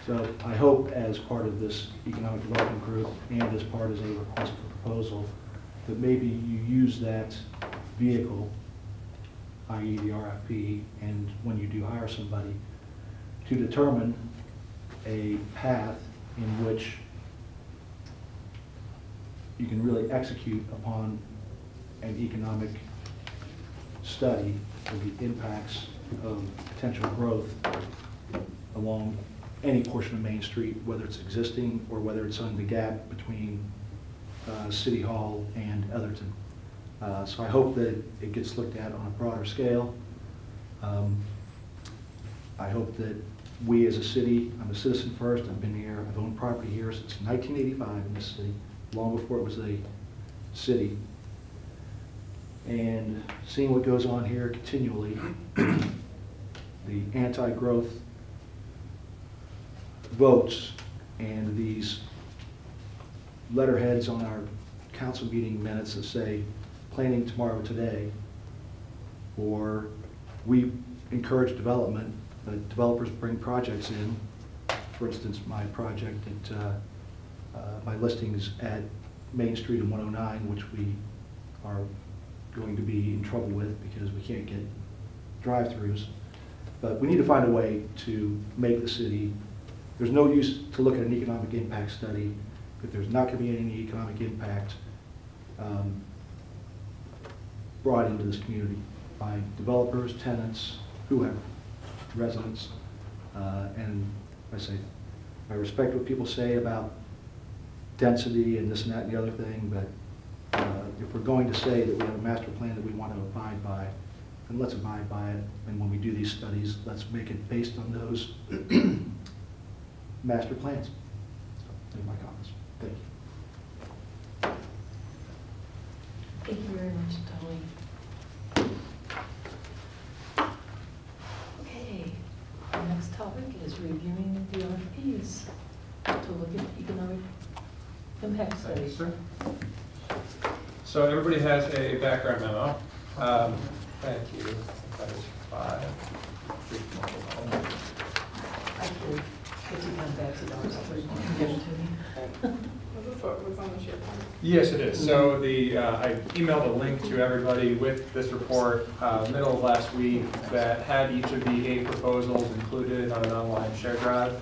So I hope as part of this economic development group and as part as a request for proposal, that maybe you use that vehicle, i.e. the RFP, and when you do hire somebody, to determine a path in which you can really execute upon an economic study of the impacts of potential growth along any portion of Main Street, whether it's existing or whether it's on the gap between uh, City Hall and Eatherton. Uh, So I hope that it gets looked at on a broader scale. Um, I hope that we as a city, I'm a citizen first, I've been here, I've owned property here since 1985 in this city, long before it was a city. And seeing what goes on here continually, the anti-growth votes and these letterheads on our council meeting minutes that say, planning tomorrow, today, or we encourage development, but developers bring projects in. For instance, my project at, uh, uh, my listings at Main Street and 109, which we are going to be in trouble with because we can't get drive-throughs. But we need to find a way to make the city, there's no use to look at an economic impact study if there's not going to be any economic impact um, brought into this community by developers, tenants, whoever, residents. Uh, And I say, I respect what people say about density and this and that and the other thing, but uh, if we're going to say that we have a master plan that we want to abide by, then let's abide by it. And when we do these studies, let's make it based on those master plans. So, Those my comments. Thank you. Thank you very much, Tony. Okay, our next topic is reviewing the RFPs to look at economic impact Thank you, studies. sir. So everybody has a background memo. Um, Thank you. I think That is five. Actually, put it on back to Dr. so you Yes, it is. So the, uh, I emailed a link to everybody with this report, uh, middle of last week, that had each of the eight proposals included on an online share drive.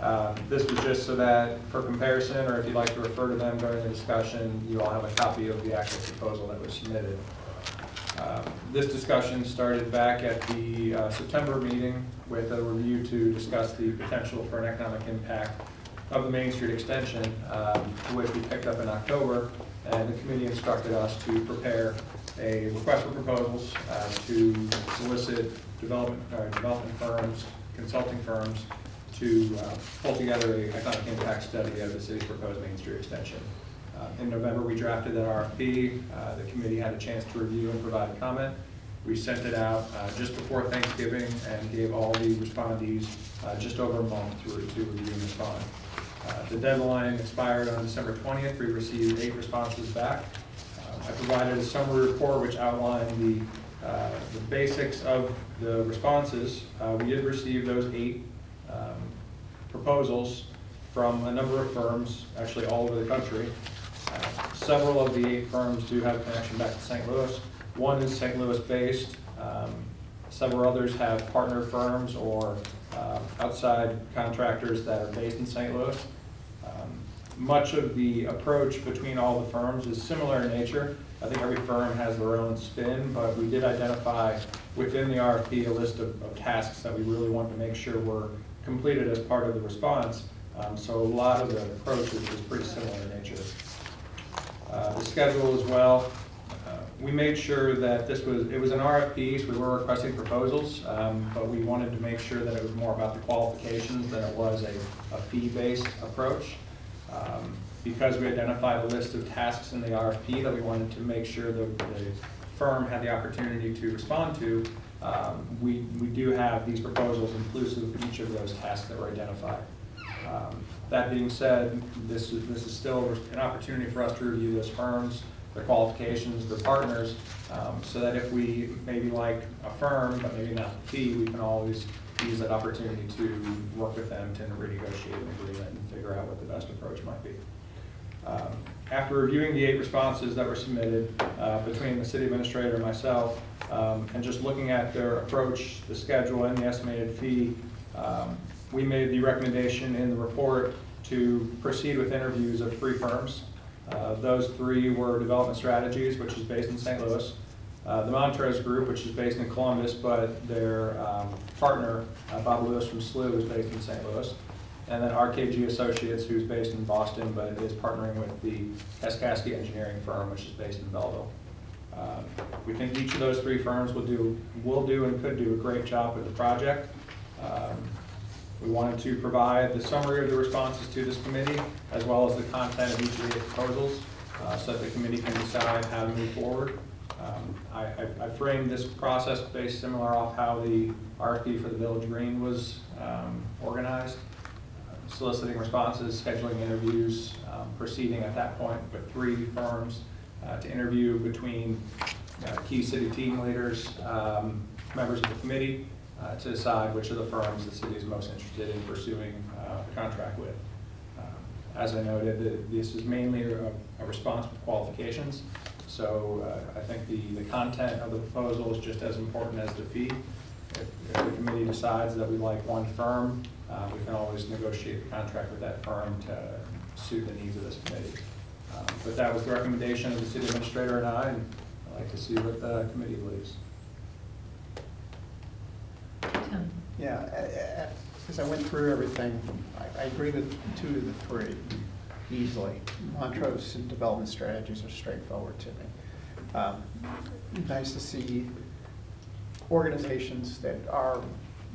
Um, This was just so that, for comparison, or if you'd like to refer to them during the discussion, you all have a copy of the actual proposal that was submitted. Um, This discussion started back at the uh, September meeting with a review to discuss the potential for an economic impact of the Main Street extension, um, which we picked up in October, and the committee instructed us to prepare a request for proposals uh, to solicit development, uh, development firms, consulting firms, to uh, pull together a economic impact study of the city's proposed Main Street extension. Uh, In November, we drafted that RFP. Uh, The committee had a chance to review and provide comment. We sent it out uh, just before Thanksgiving and gave all the respondees just over a month to to review and respond. The deadline expired on December 20th. We received eight responses back. I provided a summary report which outlined the, uh, the basics of the responses. Uh, We did receive those eight um, proposals from a number of firms, actually all over the country. Several of the eight firms do have connection back to St. Louis. One is St. Louis-based. Um, Several others have partner firms or uh, outside contractors that are based in St. Louis. Um, Much of the approach between all the firms is similar in nature. I think every firm has their own spin, but we did identify within the RFP a list of of tasks that we really wanted to make sure were completed as part of the response. Um, So a lot of the approach is is pretty similar in nature. Uh, The schedule as well, uh, we made sure that this was, it was an RFP, so we were requesting proposals, um, but we wanted to make sure that it was more about the qualifications than it was a a fee-based approach. Um, Because we identified a list of tasks in the RFP that we wanted to make sure the the firm had the opportunity to respond to, um, we, we do have these proposals inclusive of each of those tasks that were identified. Um, That being said, this is, this is still an opportunity for us to review those firms, their qualifications, their partners, um, so that if we maybe like a firm, but maybe not the fee, we can always use that opportunity to work with them to renegotiate an agreement and figure out what the best approach might be. Um, After reviewing the eight responses that were submitted uh, between the city administrator and myself, um, and just looking at their approach, the schedule, and the estimated fee, um, we made the recommendation in the report to proceed with interviews of three firms. Uh, Those three were Development Strategies, which is based in St. Louis, uh, the Montrose Group, which is based in Columbus, but their um, partner, uh, Bob Lewis from SLU, is based in St. Louis. And then RKG Associates, who's based in Boston, but is partnering with the Kaskaskia Engineering firm, which is based in Belleville. Um, We think each of those three firms will do, will do and could do a great job with the project. Um, We wanted to provide the summary of the responses to this committee, as well as the content of each of the proposals, uh, so that the committee can decide how to move forward. Um, I I- I framed this process based similar off how the RFP for the Village Green was um, organized. soliciting responses, scheduling interviews, um, proceeding at that point with three firms uh, to interview between uh, key city team leaders, um, members of the committee, uh, to decide which of the firms the city is most interested in pursuing uh, a contract with. Um, As I noted, th- this is mainly a a response with qualifications, so uh, I think the, the content of the proposal is just as important as the fee. If if the committee decides that we like one firm, uh, we can always negotiate the contract with that firm to suit the needs of this committee. Um, But that was the recommendation of the city administrator and I, and I'd like to see what the committee believes. Tim? Yeah, as I went through everything, I, I agree with two of the three easily. Montrose and development strategies are straightforward to me. Um, Nice to see organizations that are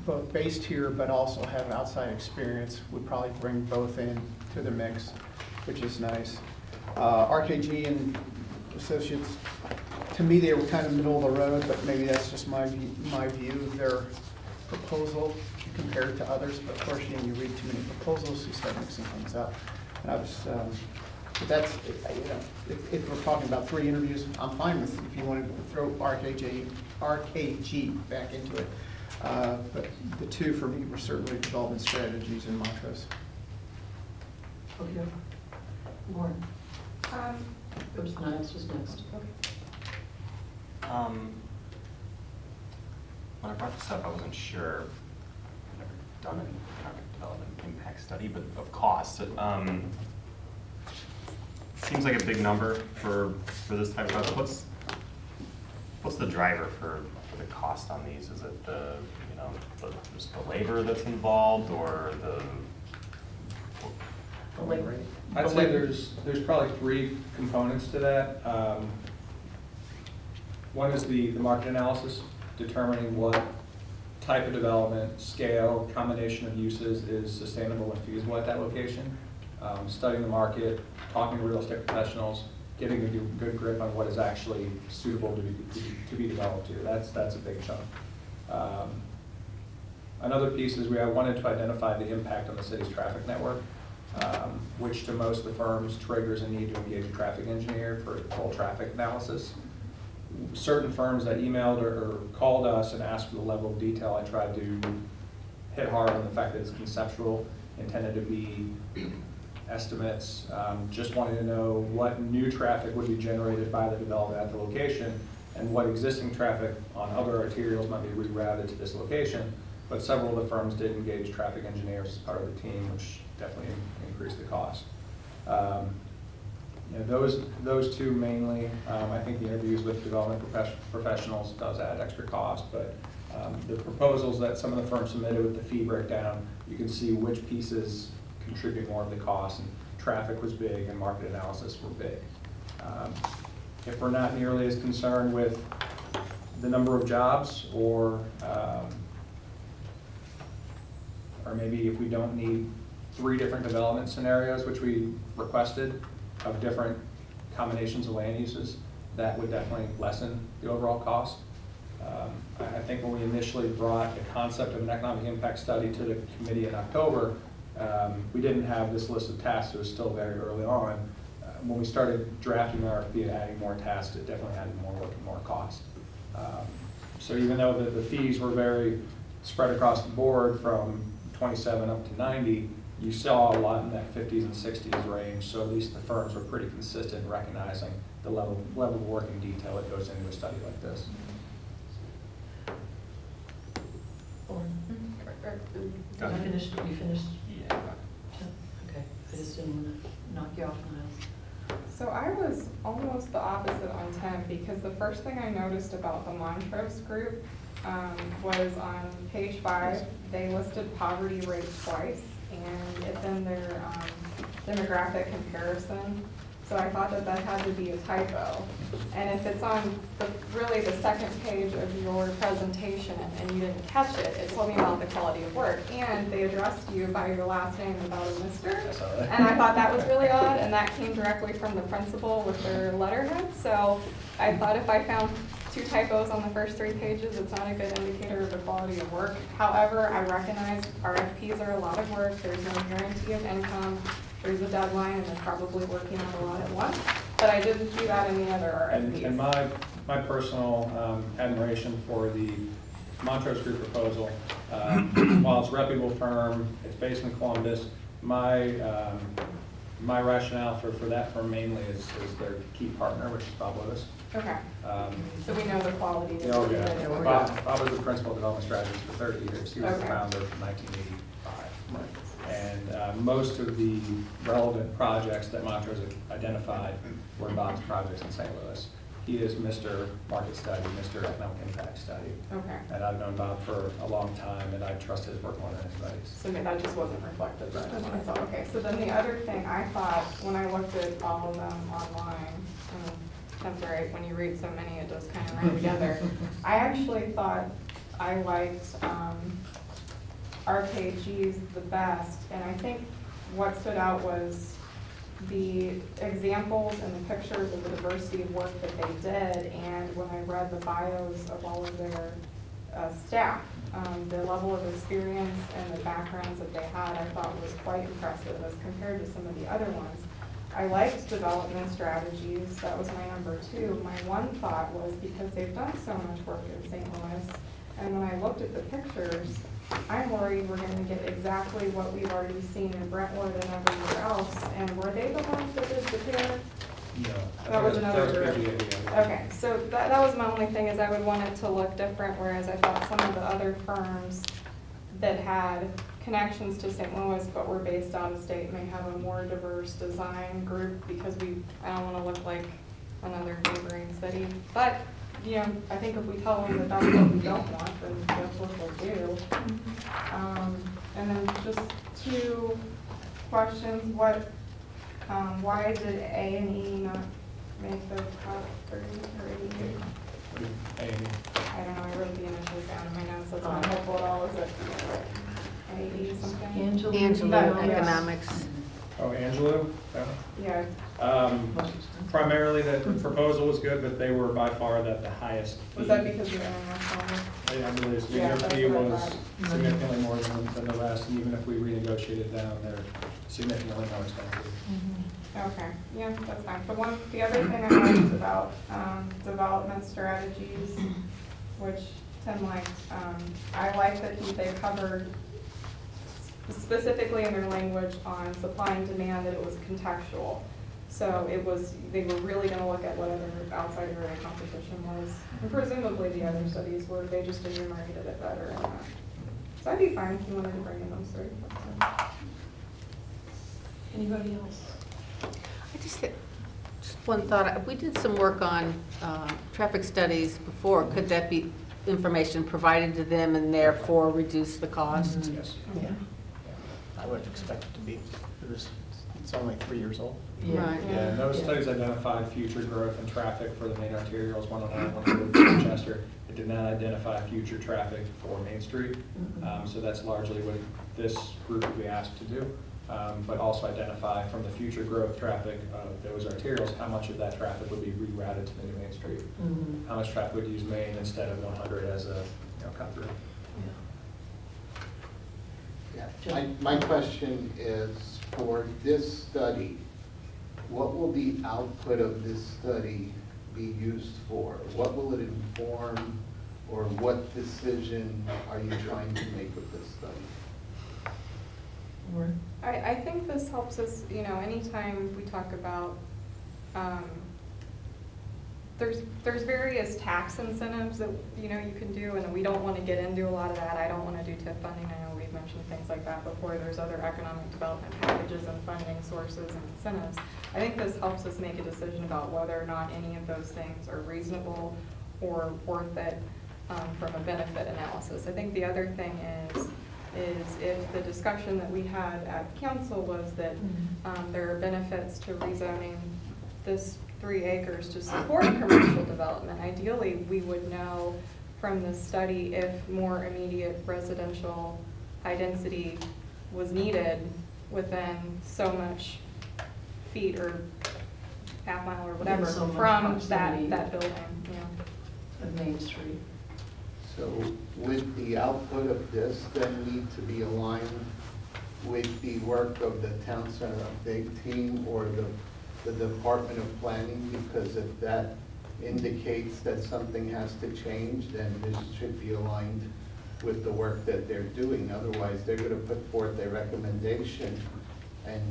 both based here but also have outside experience, would probably bring both in to the mix, which is nice. Uh, RKG and Associates, to me, they were kind of middle of the road, but maybe that's just my, my view their proposal compared to others, but of course, you know, you read too many proposals, you start mixing things up. And I was, um, but that's, you know, if, if we're talking about three interviews, I'm fine with, if you wanted to throw RKJ, RKG back into it. Uh, But the two for me were certainly development strategies and Montrose. Okay. Lauren? Um, Oops, Niles was next. Um, When I brought this up, I wasn't sure, I've never done an economic development impact study, but of cost. Um, Seems like a big number for, for this type of, project. what's, what's the driver for, for the cost on these? Is it the, you know, the, just the labor that's involved, or the, I'd say there's, there's probably three components to that. Um, One is the, the market analysis, determining what type of development, scale, combination of uses is sustainable and feasible at that location. Um, Studying the market, talking to real estate professionals, getting a good grip on what is actually suitable to be, to be- to be developed here. That's, that's a big chunk. Um, Another piece is we wanted to identify the impact on the city's traffic network, um, which to most of the firms triggers a need to engage a traffic engineer for full traffic analysis. Certain firms that emailed or or called us and asked for the level of detail, I tried to hit hard on the fact that it's conceptual, intended to be estimates, um, just wanted to know what new traffic would be generated by the development at the location and what existing traffic on other arterials might be rerouted to this location. But several of the firms did engage traffic engineers as part of the team, which definitely increased the cost. Um, Those, those two mainly, um, I think the interviews with development profes- professionals does add extra cost, but um, the proposals that some of the firms submitted with the fee breakdown, you can see which pieces contribute more of the cost, and traffic was big and market analysis were big. Um, If we're not nearly as concerned with the number of jobs, or, um, or maybe if we don't need three different development scenarios, which we requested, of different combinations of land uses, that would definitely lessen the overall cost. Um, I think when we initially brought the concept of an economic impact study to the committee in October, um, we didn't have this list of tasks, it was still very early on. Uh, When we started drafting the RFP and adding more tasks, it definitely added more work and more cost. Um, So even though the, the fees were very spread across the board from twenty-seven up to ninety, you saw a lot in that fifties and sixties range, so at least the firms were pretty consistent in recognizing the level, level of work and detail that goes into a study like this. Lauren? Go You ahead. finished, you finished? yeah, Okay, I just didn't want to knock you off, Niles. So I was almost the opposite on Tim, because the first thing I noticed about the Montrose group um, was on page five, they listed poverty rate twice, and it's in their um, demographic comparison. So I thought that that had to be a typo. And if it's on the, really the second page of your presentation and you didn't catch it, it told me about the quality of work. And they addressed you by your last name without a mister. I. And I thought that was really odd, and that came directly from the principal with their letterhead. So I thought if I found two typos on the first three pages, it's not a good indicator of the quality of work. However, I recognize RFPs are a lot of work, there's no guarantee of income, there's a deadline, and they're probably working on a lot at once. But I didn't see that in the other And, RFPs. and my, my personal um, admiration for the Montrose Group proposal, um, while it's a reputable firm, it's based in Columbus, my, um, my rationale for, for that firm mainly is, is their key partner, which is Bob Lewis. Okay, Um, so we know the quality. that Oh, yeah. did. Bob, Bob was the principal development strategist for thirty years. He was the Okay. founder from nineteen eighty-five. And uh, most of the relevant projects that Montrose identified were Bob's projects in St. Louis. He is Mr. Market Study, Mr. Economic Impact Study. Okay, And I've known Bob for a long time, and I trust his work more than anybody's. so maybe that just wasn't reflected then, when I thought, okay, so then the other thing I thought, when I looked at all of them online, and right, when you read so many, it does kind of run together. I actually thought I liked, um, RKG's the best, and I think what stood out was the examples and the pictures of the diversity of work that they did, and when I read the bios of all of their uh, staff, um, the level of experience and the backgrounds that they had, I thought was quite impressive as compared to some of the other ones. I liked development strategies, that was my number two. My one thought was because they've done so much work in St. Louis, and when I looked at the pictures, I'm worried we're gonna get exactly what we've already seen in Brentwood and everywhere else. And were they the ones that did the pier? No. That was another That group. was Okay, so that, that was my only thing, is I would want it to look different, whereas I thought some of the other firms that had connections to St. Louis but we're based out of state may have a more diverse design group, because we, I don't wanna look like another neighboring city. But, you know, I think if we tell them that that's what we don't want, then that's what they'll do. Um, and then just two questions, what, um, why did A and E not make the top thirty or eighty? Amy. I don't know, I wrote the initials down in my notes, so that's not helpful at all, is it? A, something? Angela. Angelo, Yes. economics. Oh, Angelo? That? Yeah, Um, Primarily, the proposal was good, but they were by far the, the highest. was fee. that because you're international? I I believe so. Yeah, their that's fee what I was thought. significantly more than, than the rest, and even if we renegotiated down, they're significantly more expensive. Okay, yeah, that's fine. The one, the other thing I liked about, um, development strategies, which Tim liked, um, I like that he, they covered specifically in their language on supply and demand, that it was contextual. So it was, they were really gonna look at what other outside area competition was. And presumably the other studies were, they just enumerated it better in that. So I'd be fine if you wanted to bring in those three. That's. Anybody else? I just had, just one thought, we did some work on uh, traffic studies before. Could that be information provided to them and therefore reduce the cost? Yes. Yeah. I would expect it to be, it was, it's only three years old. Right. Yeah, and those studies identified future growth and traffic for the main arterials, 109, 102, Chester. It did not identify future traffic for Main Street. Um, So that's largely what this group will be asked to do. Um, But also identify from the future growth traffic of those arterials, how much of that traffic would be rerouted to the new Main Street? Mhm. How much traffic would use Main instead of 100 as a, you know, cut through? Yeah, My, my question is, for this study, what will the output of this study be used for? What will it inform, or what decision are you trying to make with this study? I, I think this helps us, you know, anytime we talk about, um, there's, there's various tax incentives that, you know, you can do, and we don't want to get into a lot of that. I don't want to do TIF funding. I know we've mentioned things like that before. There's other economic development packages and funding sources and incentives. I think this helps us make a decision about whether or not any of those things are reasonable or worth it um, from a benefit analysis. I think the other thing is, is if the discussion that we had at council was that um, there are benefits to rezoning this three acres to support commercial development. Ideally, we would know from the study if more immediate residential high density was needed within so much feet or half mile or whatever so from that, that building, you know. of Main Street. So would the output of this then need to be aligned with the work of the town center update team or the, the Department of Planning? Because if that indicates that something has to change, then this should be aligned with the work that they're doing. Otherwise, they're gonna put forth their recommendation, and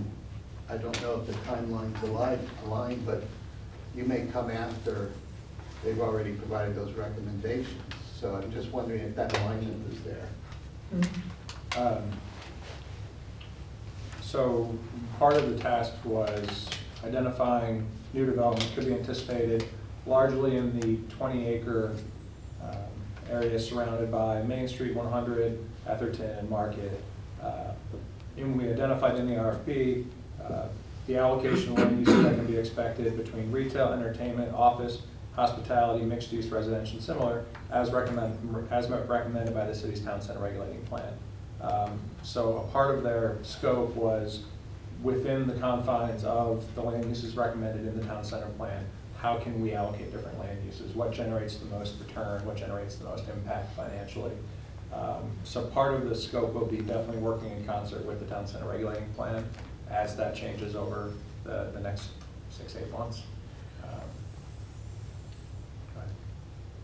I don't know if the timeline's aligned, aligned, but you may come after they've already provided those recommendations. So I'm just wondering if that alignment is there. Um, So part of the task was identifying new development could be anticipated largely in the 20-acre area surrounded by Main Street 100, Eatherton, and Market. Uh, And we identified in the RFP, uh, the allocation of uses that can be expected between retail, entertainment, office, hospitality, mixed use, residential, and similar, as recommended, as recommended by the city's town center regulating plan. Um, So a part of their scope was within the confines of the land uses recommended in the town center plan, how can we allocate different land uses? What generates the most return? What generates the most impact financially? Um, So part of the scope will be definitely working in concert with the town center regulating plan as that changes over the, the next six, eight months. Um.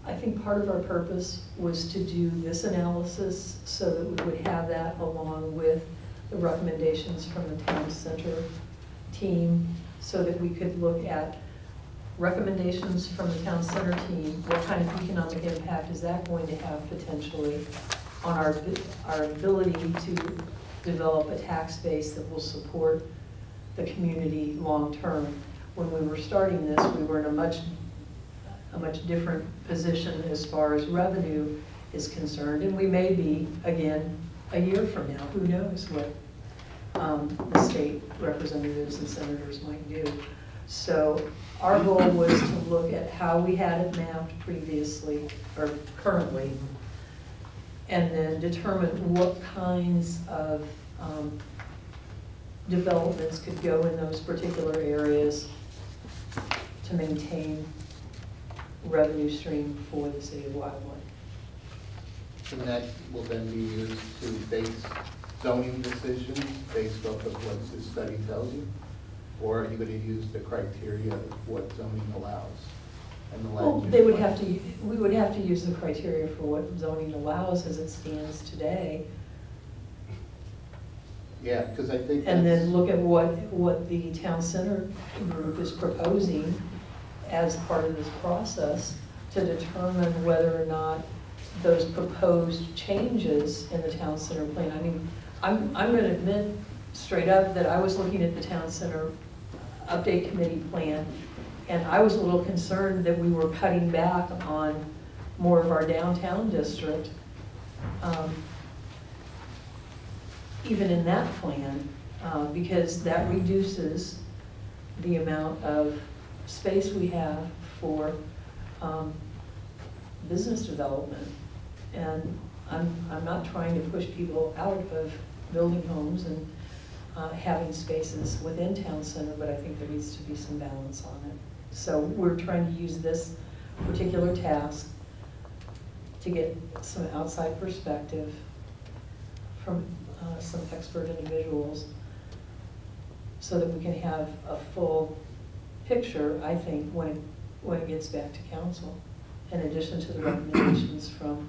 I think part of our purpose was to do this analysis so that we would have that along with the recommendations from the town center team, so that we could look at recommendations from the town center team, what kind of economic impact is that going to have potentially on our, our ability to develop a tax base that will support the community long-term. When we were starting this, we were in a much a much different position as far as revenue is concerned, and we may be, again, a year from now, who knows what um, the state representatives and senators might do. So our goal was to look at how we had it mapped previously, or currently, and then determine what kinds of um, developments could go in those particular areas to maintain revenue stream for the city of Wildwood. And that will then be used to base zoning decisions based off of what this study tells you? Or are you gonna use the criteria of what zoning allows? and the land Well, use they would plan? have to, we would have to use the criteria for what zoning allows as it stands today, Yeah, because I think and that's- then look at what, what the town center group is proposing as part of this process to determine whether or not those proposed changes in the town center plan, I mean, I'm, I'm gonna admit straight up that I was looking at the town center update committee plan, and I was a little concerned that we were cutting back on more of our downtown district. um, Even in that plan, uh, because that reduces the amount of space we have for um, business development. And I'm, I'm not trying to push people out of building homes and uh, having spaces within town center, but I think there needs to be some balance on it. So we're trying to use this particular task to get some outside perspective from uh, some expert individuals so that we can have a full picture, I think, when, it when it gets back to council, in addition to the recommendations from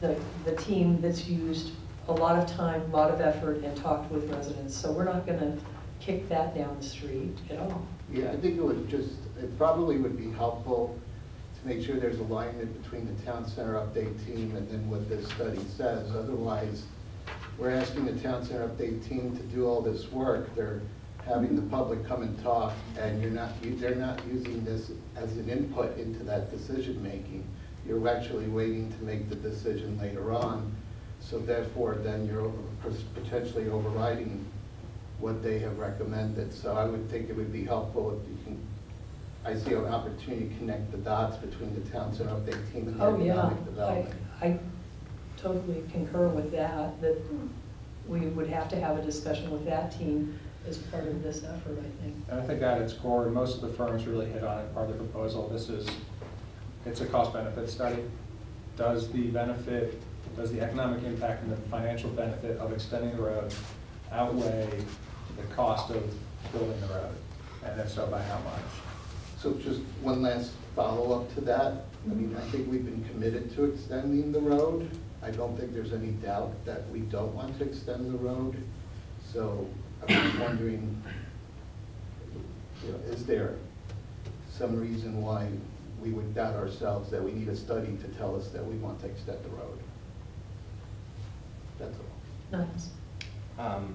the, the team that's used a lot of time, a lot of effort, and talked with residents. So we're not gonna kick that down the street at all. Yeah, I think it would just, it probably would be helpful to make sure there's alignment between the town center update team and then what this study says. Otherwise, we're asking the town center update team to do all this work. They're having the public come and talk, and you're not, you- they're not using this as an input into that decision-making. You're actually waiting to make the decision later on. So therefore, then you're over- potentially overriding what they have recommended. So I would think it would be helpful if you can, I see an opportunity to connect the dots between the town center update team and the Oh, yeah, economic I, development. I totally concur with that, that we would have to have a discussion with that team as part of this effort, I think. And I think at its core, most of the firms really hit on it, part of the proposal, this is it's a cost benefit study. Does the benefit, does the economic impact and the financial benefit of extending the road outweigh the cost of building the road? And if so, by how much? So just one last follow-up to that. I mean, I think we've been committed to extending the road. I don't think there's any doubt that we don't want to extend the road. So I'm just wondering, you know, is there some reason why we would doubt ourselves that we need a study to tell us that we want to extend the road? That's all. Nice. Um,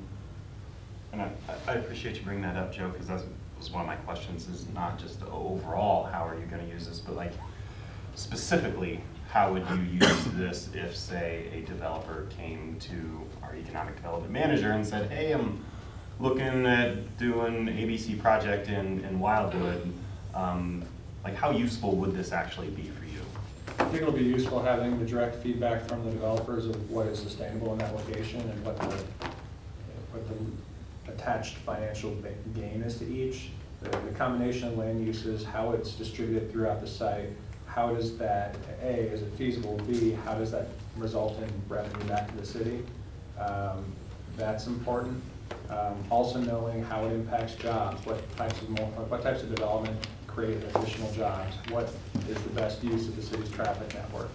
And I, I appreciate you bringing that up, Joe, because that was one of my questions, is not just the overall, how are you gonna use this, but like specifically, how would you use this if, say, a developer came to our economic development manager and said, hey, I'm looking at doing ABC project in, in Wildwood, um, like how useful would this actually be for you? I think it'll be useful having the direct feedback from the developers of what is sustainable in that location and what the, what the attached financial gain is to each. The the combination of land uses, how it's distributed throughout the site, how does that, A, is it feasible? B, how does that result in revenue back to the city? Um, That's important. Um, Also knowing how it impacts jobs, what types of more, what types of development create additional jobs? What is the best use of the city's traffic network?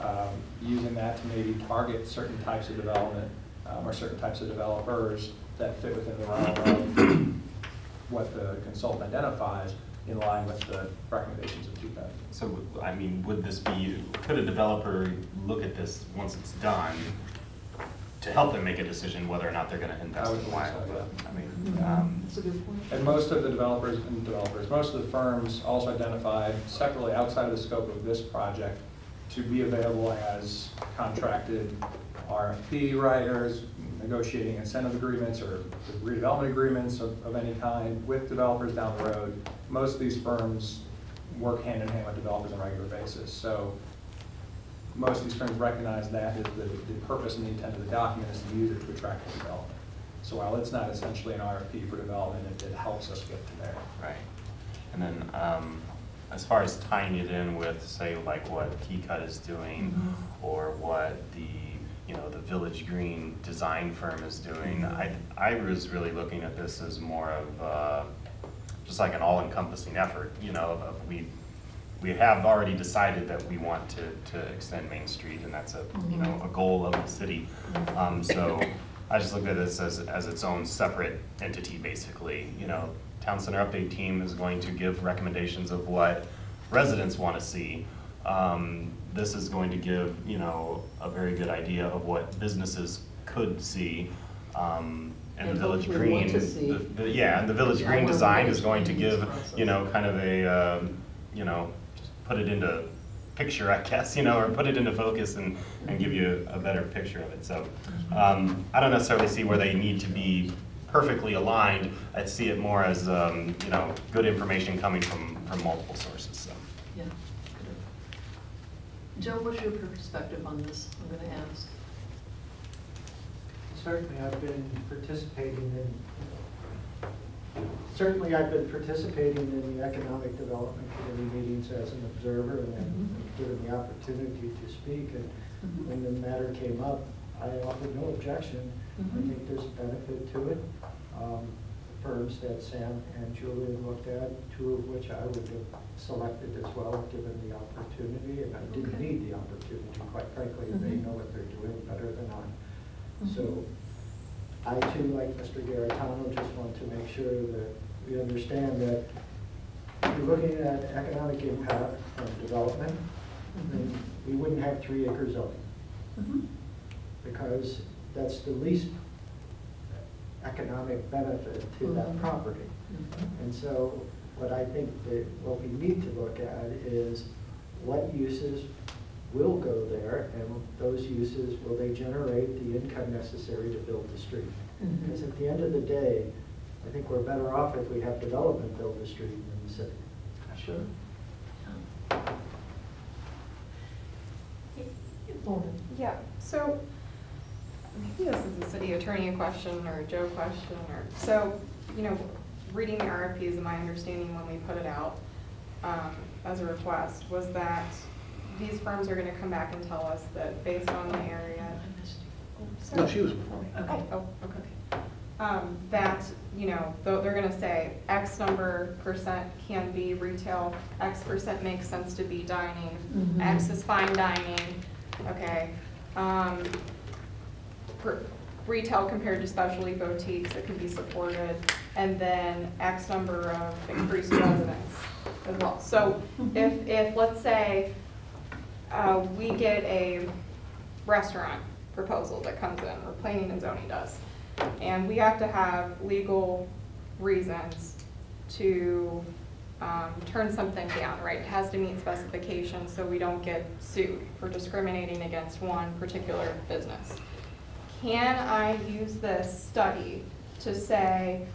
Um, Using that to maybe target certain types of development um, or certain types of developers that fit within the realm of what the consultant identifies in line with the recommendations of TPEC. So, I mean, would this be, could a developer look at this once it's done to help them make a decision whether or not they're gonna invest I would in believe so, yeah. I mean, um, That's a good point. And most of the developers and developers, most of the firms also identified separately outside of the scope of this project to be available as contracted RFP writers, negotiating incentive agreements or redevelopment agreements of, of any kind with developers down the road. Most of these firms work hand in hand with developers on a regular basis. So most of these firms recognize that is the, the purpose and the intent of the document is to use it to attract the development. So while it's not essentially an RFP for development, it, it helps us get to there. Right. And then, um, as far as tying it in with, say, like what T-Cut is doing, or what the, you know, the Village Green design firm is doing, I, I was really looking at this as more of, uh, just like an all-encompassing effort, you know, of, of we, we have already decided that we want to, to extend Main Street, and that's a, you know, a goal of the city. Um, so, I just looked at this as, as its own separate entity, basically, you know, Town Center Update Team is going to give recommendations of what residents want to see. Um, this is going to give, you know, a very good idea of what businesses could see. Um, and the Village Green, the- the- yeah, and the Village Yeah, Green design is going to give, you know, kind of a, um, you know, put it into picture, I guess, you know, or put it into focus and, and give you a better picture of it. So, um, I don't necessarily see where they need to be perfectly aligned. I see it more as, um, you know, good information coming from, from multiple sources, so. Yeah. Joe, what's your perspective on this? I'm going to ask. Certainly, I've been participating in, certainly I've been participating in the Economic Development Committee meetings as an observer and then given the opportunity to speak. And when the matter came up, I offered no objection. I Mhm. think there's a benefit to it. Um, Firms that Sam and Julian looked at, two of which I would have selected as well, given the opportunity. And I didn't Okay. need the opportunity, quite frankly. They know what they're doing better than I. So I too, like Mr. Garritano, just want to make sure that we understand that if you're looking at economic impact from development, then we wouldn't have three acre zoning, Mhm. because that's the least economic benefit to that Mhm. property. Mhm. And so what I think that, what we need to look at is what uses will go there and those uses, will they generate the income necessary to build the street? Mhm. Because at the end of the day, I think we're better off if we have development build the street than the city. Sure. Yeah, so maybe this is a city attorney question or a Joe question or, so, you know, reading the RFPs and my understanding when we put it out, um, as a request was that these firms are gonna come back and tell us that based on the area. No, she was before me. Okay. Oh, okay. Um, that, you know, they're gonna say X number percent can be retail, X percent makes sense to be dining, Mhm. X is fine dining, okay? Um, per- retail compared to specialty boutiques that can be supported, and then X number of increased residents as well. So if, if, let's say, uh, we get a restaurant proposal that comes in, or planning and zoning does, and we have to have legal reasons to um, turn something down, right? It has to meet specifications so we don't get sued for discriminating against one particular business. Can I use this study to say,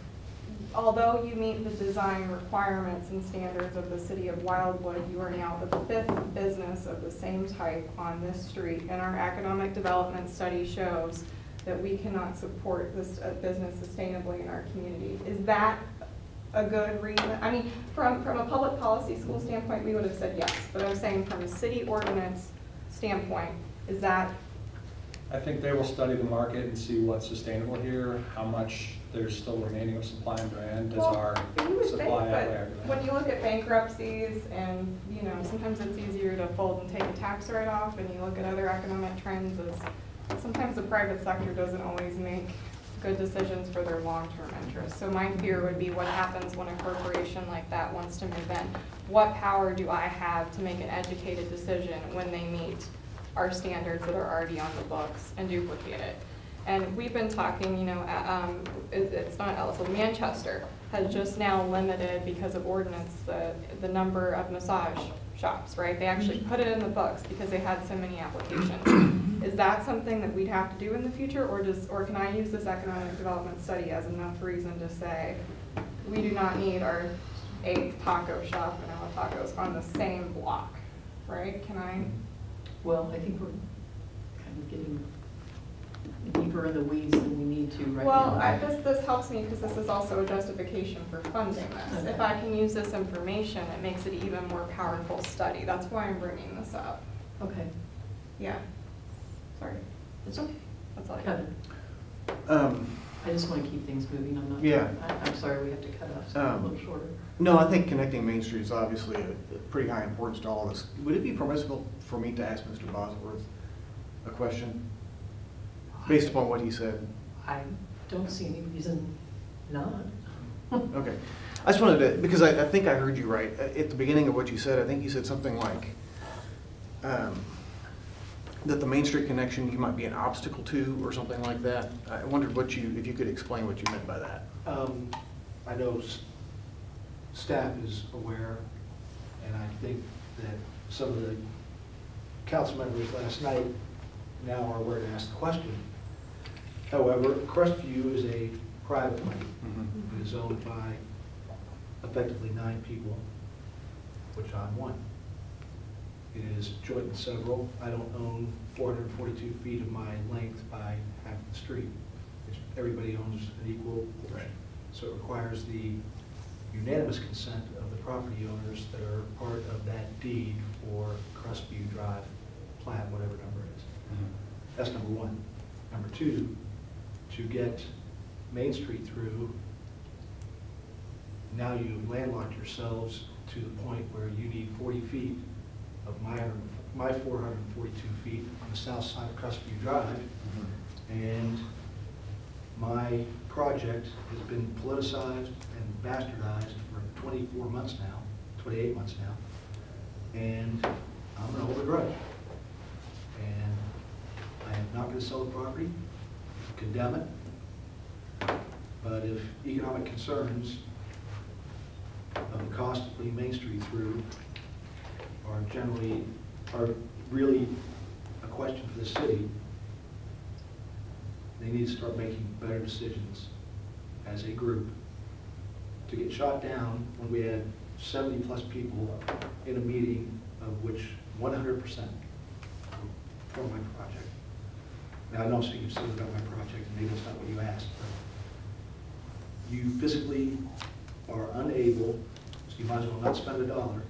although you meet the design requirements and standards of the city of Wildwood, you are now the fifth business of the same type on this street, and our economic development study shows that we cannot support this uh, business sustainably in our community. Is that a good reason? I mean, from, from a public policy school standpoint, we would have said yes, but I'm saying from a city ordinance standpoint, is that I think they will study the market and see what's sustainable here, how much there's still remaining of supply and demand, Well, our You would think, supply outweigh our but demand? when you look at bankruptcies and, you know, sometimes it's easier to fold and take a tax write-off, and you look at other economic trends, as sometimes the private sector doesn't always make good decisions for their long-term interests. So my fear would be what happens when a corporation like that wants to move in? What power do I have to make an educated decision when they meet our standards that are already on the books and duplicate it? And we've been talking, you know, um, it, it's not Ellisville, Manchester has just now limited because of ordinance, the, the number of massage shops, right? They actually put it in the books because they had so many applications. Is that something that we'd have to do in the future, or does, or can I use this economic development study as enough reason to say, we do not need our eighth taco shop and our tacos on the same block, right? Can I? Well, I think we're kind of getting deeper in the weeds than we need to right now. Well, I, this, this helps me because this is also a justification for funding this. If I can use this information, it makes it even more powerful study. That's why I'm bringing this up. Okay. Yeah. Sorry. It's okay. That's all I have. Kevin, Um, I just want to keep things moving. I'm not. Yeah. I- I'm sorry, we have to cut off, so a Um, little shorter. No, I think connecting Main Street is obviously a a pretty high importance to all of us. Would it be permissible for me to ask Mr. Bosworth a question based upon what he said? I don't see any reason not. Okay. I just wanted to, because I, I think I heard you right. Uh, At the beginning of what you said, I think you said something like, um, that the Main Street connection, you might be an obstacle to, or something like that. I wondered what you, if you could explain what you meant by that. Um, I know s- staff is aware, and I think that some of the council members last night now are aware to ask the question. However, Crestview is a private lane. Mm-hmm. It is owned by effectively nine people, which I'm one. It is joint and several. I don't own 442 feet of my length by half the street. It's- Everybody owns an equal portion. So it requires the unanimous consent of the property owners that are part of that deed for Crestview Drive plat, whatever number it is. Mm-hmm. That's number one. Number two, to get Main Street through, now you've landlocked yourselves to the point where you need 40 feet of my, my 442 feet on the south side of Crestview Drive. And my project has been politicized and bastardized for 24 months now, 28 months now. And I'm going to hold a grudge. And I am not going to sell the property, condemn it. But if economic concerns of the cost of putting Main Street through are generally, are really a question for the city, they need to start making better decisions as a group. To get shot down when we had 70-plus people in a meeting, of which 100% for my project. Now, I know I'm speaking solely about my project, and maybe that's not what you asked, but you physically are unable So you might as well not spend a dollar.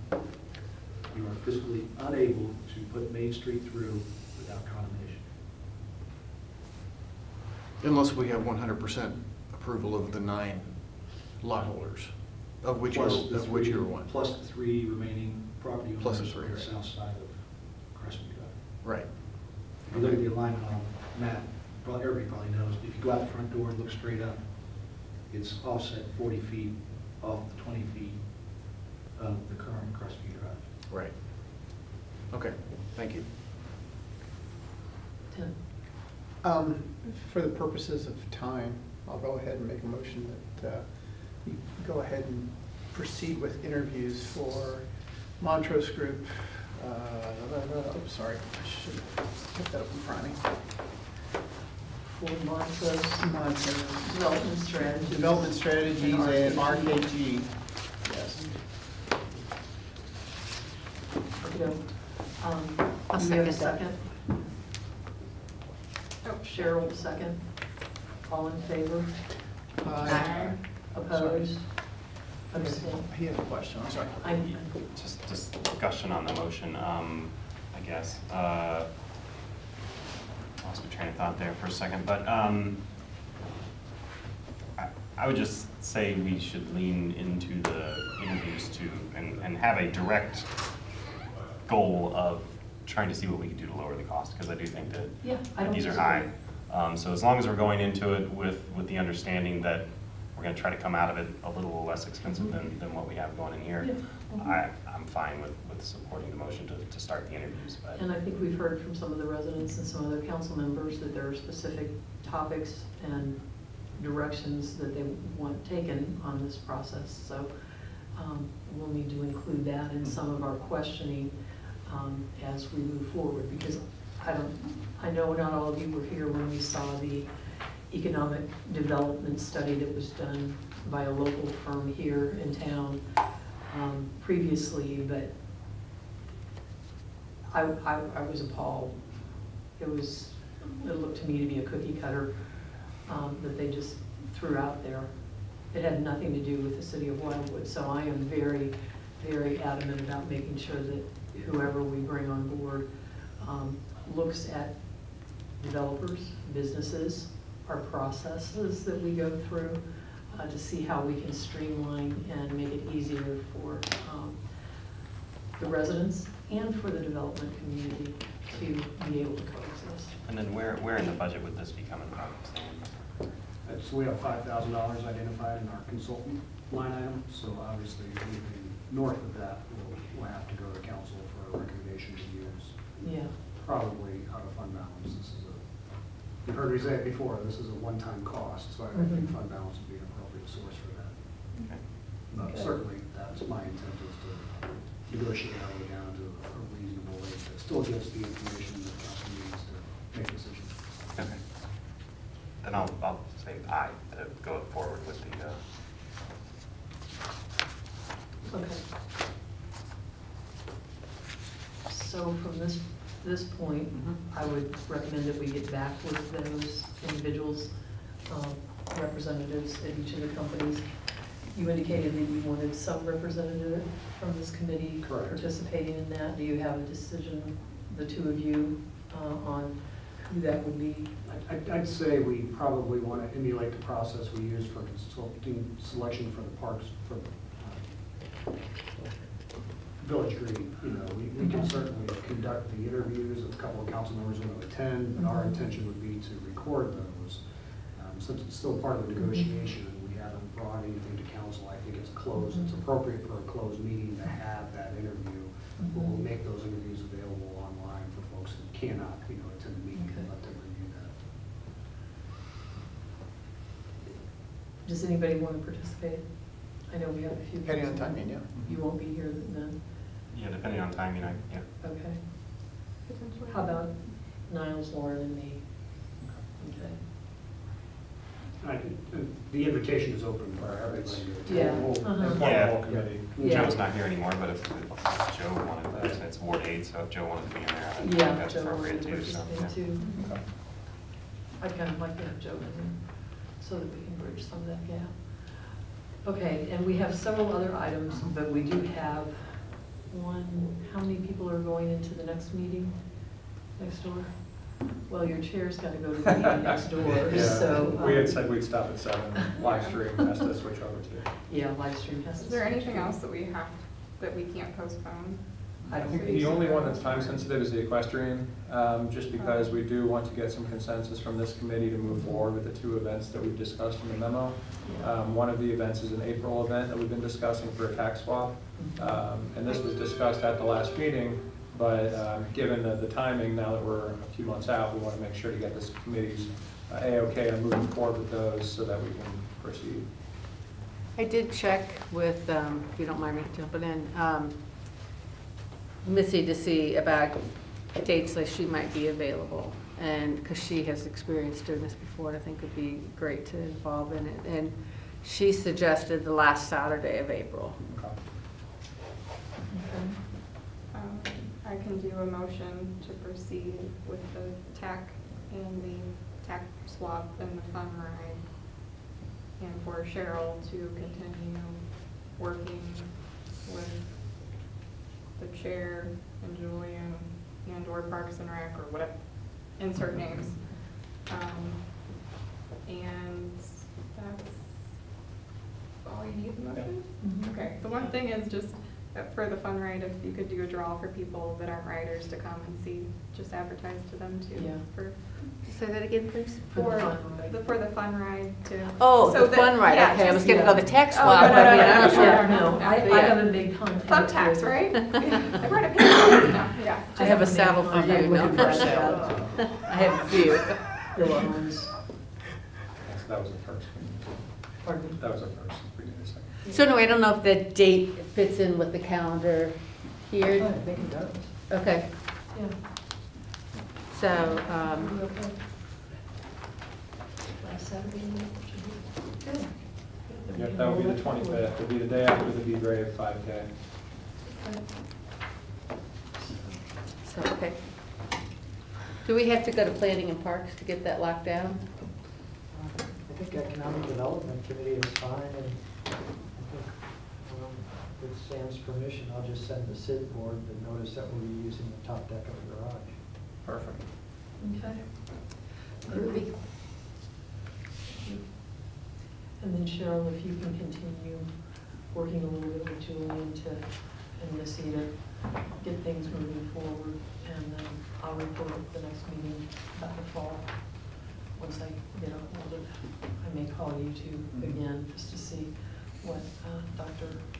You are physically unable to put Main Street through without condemnation. Unless we have one hundred percent approval of the nine lot holders, of which you're, Plus the of which three- you're one. Plus the three remaining property Plus the owners three, on the right. south side of Crescent Drive. Right. If you look at the alignment on map, probably, everybody probably knows, if you go out the front door and look straight up, it's offset forty feet off the twenty feet of the current Crestview Drive. Right. Okay, thank you. Tim? Um, For the purposes of time, I'll go ahead and make a motion that uh, you go ahead and proceed with interviews for Montrose Group. uh, I'm sorry, I should have put that up in front of me. For Montrose Montrose. Development Strategies. Development Strategies and RKG. RKG. Yes. Okay. Um, I'll do we have a second that. Oh, Cheryl, will second. All in favor? Aye. Opposed? Abstained? He has a question, I'm sorry. I'm, Just, just discussion on the motion, um, I guess. Uh, Lost my train of thought there for a second, but, um, I, I would just say we should lean into the interviews too, and, and have a direct goal of trying to see what we can do to lower the cost, because I do think that Yeah, I these are high. Um, so as long as we're going into it with, with the understanding that we're gonna try to come out of it a little less expensive than, than what we have going in here, Yeah. I, I'm fine with, with supporting the motion to, to start the interviews, but. and I think we've heard from some of the residents and some other council members that there are specific topics and directions that they want taken on this process. So um, we'll need to include that in some of our questioning um, as we move forward, because I don't, I know not all of you were here when we saw the economic development study that was done by a local firm here in town um, previously, but I, I, I was appalled. It was, it looked to me to be a cookie cutter um, that they just threw out there. It had nothing to do with the city of Wildwood, so I am very, very adamant about making sure that whoever we bring on board um, looks at developers, businesses, our processes that we go through uh, to see how we can streamline and make it easier for um, the residents and for the development community to be able to coexist. And then where, where in the budget would this be coming from? Uh, So we have five thousand dollars identified in our consultant line item, so obviously anything north of that will, will have to go to council for a recommendation to use. Yeah. Probably out of fund balance, this is a, you've heard me say it before, this is a one-time cost, so I think Mhm. fund balance would be an appropriate source for that. Okay. But Okay. certainly, that's my intent is to negotiate our way down to a reasonable rate that still gives the information that council needs to make decisions. Okay. Then I'll, I'll say aye, to go forward with the, uh, Okay. So from this, this point, I would recommend that we get back with those individuals, um, representatives at each of the companies. You indicated that you wanted some representative from this committee Correct. participating in that. Do you have a decision, the two of you, uh, on who that would be? I- I'd, I'd say we probably want to emulate the process we used for consulting selection for the parks, for uh, Village Green. You know, we, we can certainly conduct the interviews, if a couple of council members want to attend, but our intention would be to record those. Um, Since it's still part of the negotiation, and we haven't brought anything to council, I think it's closed, it's appropriate for a closed meeting to have that interview. But we'll make those interviews available online for folks who cannot, you know, attend the meeting and let them review that. Does anybody want to participate? I know we have a few. Depending on council- timing, yeah. You won't be here then? yeah, depending on timing, I, yeah. Okay. How about Niles, Lauren, and me? Okay. I The invitation is open for everybody to attend. Yeah, We'll uh-huh. inform the Yeah. whole committee. Yeah. Joe's not here anymore, but if if Joe wanted, to- it's Ward eight, so if Joe wanted to be in there, I think Yeah, that's Joe wanted appropriate to too, so. participate yeah. too. I'd kind of like to have Joe in there so that we can bridge some of that gap. Okay, and we have several other items, but we do have one, how many people are going into the next meeting next door? Well, your chair's got to go to the meeting next door, Yeah, so. We had um, said we'd stop at seven, live stream has to switch over to. Yeah, live stream has to. Is there anything else that we have, that we can't postpone? I think the only one that's time sensitive is the equestrian, um, just because we do want to get some consensus from this committee to move forward with the two events that we've discussed in the memo. Um, One of the events is an April event that we've been discussing for a tack swap. Um, And this was discussed at the last meeting, but um, given the the timing, now that we're a few months out, we want to make sure to get this committee's uh, A-OK on moving forward with those so that we can proceed. I did check with, um, if you don't mind me jumping in, um, Missy to see about dates that she might be available. And, because she has experience doing this before, and I think it'd be great to involve in it. And she suggested the last Saturday of April. Um, I can do a motion to proceed with the tech and the tech swap and the fun ride. And for Cheryl to continue working with the chair and Julian and or Parks and Rec or whatever, insert names. Um, And that's all you need the motion? Okay, the one thing is just for the fun ride, if you could do a draw for people that aren't riders to come and see, just advertise to them too. Yeah. For, Say that again, please? For the for, fun ride. the, for the fun ride to. Oh, so the that- fun ride, yeah, okay, I was just- gonna go the tack Oh, swap. no, no, I mean, no, I'm no, not sure. Yeah, no, I, I Yeah. haven't been contacted. Thumbtacks, right? I brought a picture, no, yeah. I have a saddle for you, looking no for for a saddle. I have a few. Bill owns, That was the first. pardon me? That was the first. We did a second. So anyway, I don't know if that date fits in with the calendar I here. think it does. Okay, Yeah. so, um, you okay? Last Saturday? should be- Good. Yep, that would be the twenty-fifth, it'd be the day after the Be Brave five K. so, okay. Do we have to go to planning and parks to get that locked down? I think Economic Development Committee is fine, and I think, with Sam's permission, I'll just send the SID board the notice that we'll be using the top deck of the garage. Perfect. Okay. Groovy. And then Cheryl, if you can continue working a little bit with Julian to, and Missy to get things moving forward. And then I'll report at the next meeting about the fall. Once I get a hold of, I may call you two again, just to see what uh, Dr., what's,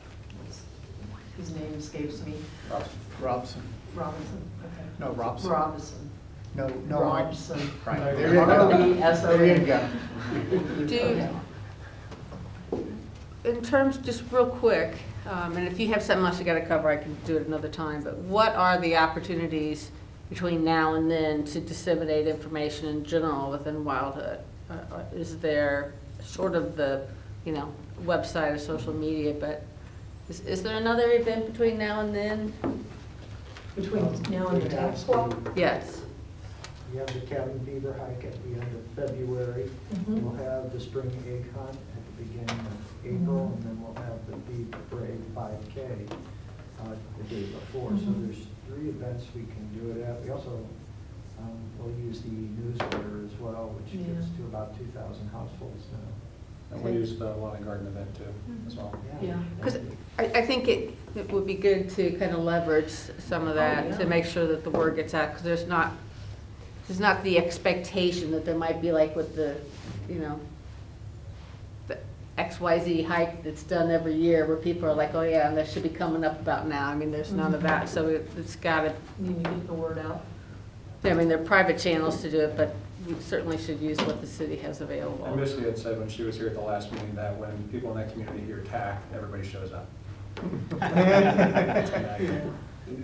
his name escapes me, Robson. Robinson, okay. No, Robson. Robinson. No, no, I. Robson. Right, there you go. There you go. Do, Okay. in terms, just real quick, um, and if you have something else you gotta cover, I can do it another time, but what are the opportunities between now and then to disseminate information in general within Wildwood? Uh, uh, Is there sort of the, you know, website or social media, but is, is there another event between now and then? Between now and the tack swap? Yes. We have the cabin fever hike at the end of February. Mhm. We'll have the spring egg hunt at the beginning of April, and then we'll have the Be Brave 5K uh, the day before. So Mhm. there's three events we can do it at. We also um, will use the newsletter as well, which gets to about 2,000 households now. And we use the lawn and garden event too, mm-hmm. as well. Yeah. Because I, I think it, it would be good to kind of leverage some of that oh, yeah. to make sure that the word gets out, because there's not, there's not the expectation that there might be like with the, you know, the XYZ hike that's done every year where people are like, oh yeah, and that should be coming up about now. I mean, there's none of that, mm-hmm. so it- it's gotta, You Need to get the word out. I mean, there are private channels to do it, but we certainly should use what the city has available. And Misty had said when she was here at the last meeting that when people in that community hear tack, everybody shows up. And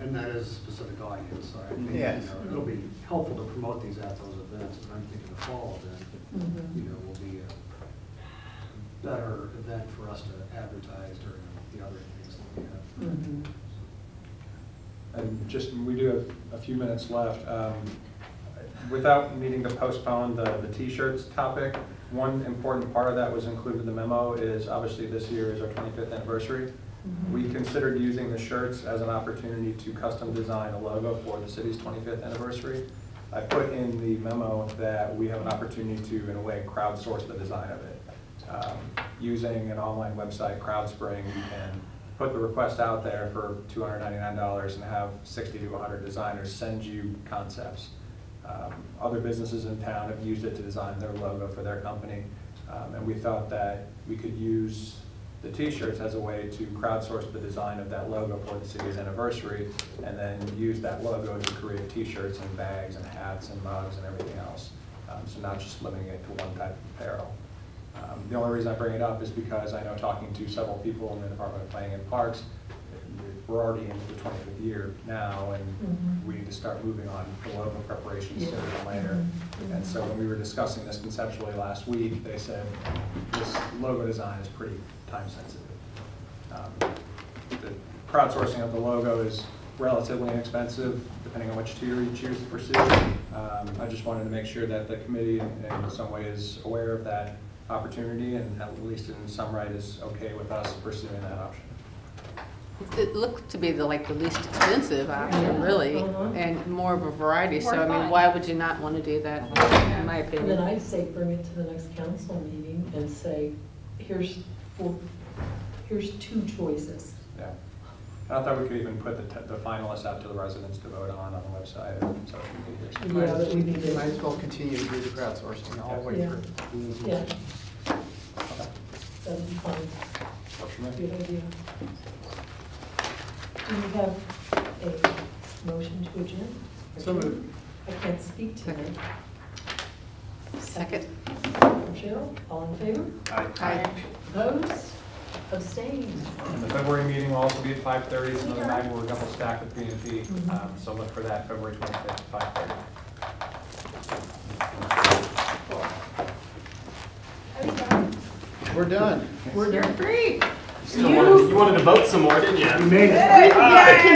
and that is a specific audience, so I think, you Yes. know, it'll be helpful to promote these at those events, and I'm thinking the fall then, Mhm. you know, will be a better event for us to advertise during the other things that we have. Mhm. And just, we do have a few minutes left. Um, without needing to postpone the, the t-shirts topic, one important part of that was included in the memo is obviously this year is our 25th anniversary. We considered using the shirts as an opportunity to custom design a logo for the city's 25th anniversary. I put in the memo that we have an opportunity to, in a way, crowdsource the design of it. Um, Using an online website, CrowdSpring, you can put the request out there for $299 and have 60 to 100 designers send you concepts. Um, Other businesses in town have used it to design their logo for their company. Um, And we thought that we could use the t-shirts as a way to crowdsource the design of that logo for the city's anniversary, and then use that logo to create t-shirts and bags and hats and mugs and everything else. Um, So not just limiting it to one type of apparel. Um, The only reason I bring it up is because I know talking to several people in the Department of Planning and Parks, we're already into the 25th year now, and Mhm. we need to start moving on the logo preparation sooner than later. Mhm. And so when we were discussing this conceptually last week, they said this logo design is pretty time sensitive. Um, The crowdsourcing of the logo is relatively inexpensive, depending on which tier you choose to pursue. Um, I just wanted to make sure that the committee in in some way is aware of that opportunity, and at least in some right is okay with us pursuing that option. It looked to be the, like, the least expensive option, Yeah. really, Uh-huh. and more of a variety, so More I mean, why would you not want to do that, in my And then opinion? I'd say bring it to the next council meeting and say, here's, four, here's two choices. Yeah. And I thought we could even put the t- the finalists out to the residents to vote on on the website and social media. Yeah, that we need to- Might as well continue to do the crowdsourcing all the way Yeah. through. Yeah. That'd be fine. Works for me. Good idea. Do you have a motion to adjourn? So moved. I can't speak tonight. Second? From Cheryl, all in favor? Aye. Opposed? Abstained? And the February meeting will also be at five thirty, it's another night where we're double stacked with P and P, Mhm. um, so look for that February twenty-fifth, at five thirty. We're done. We're done. Free. You wanted to vote some more, didn't you? You made it.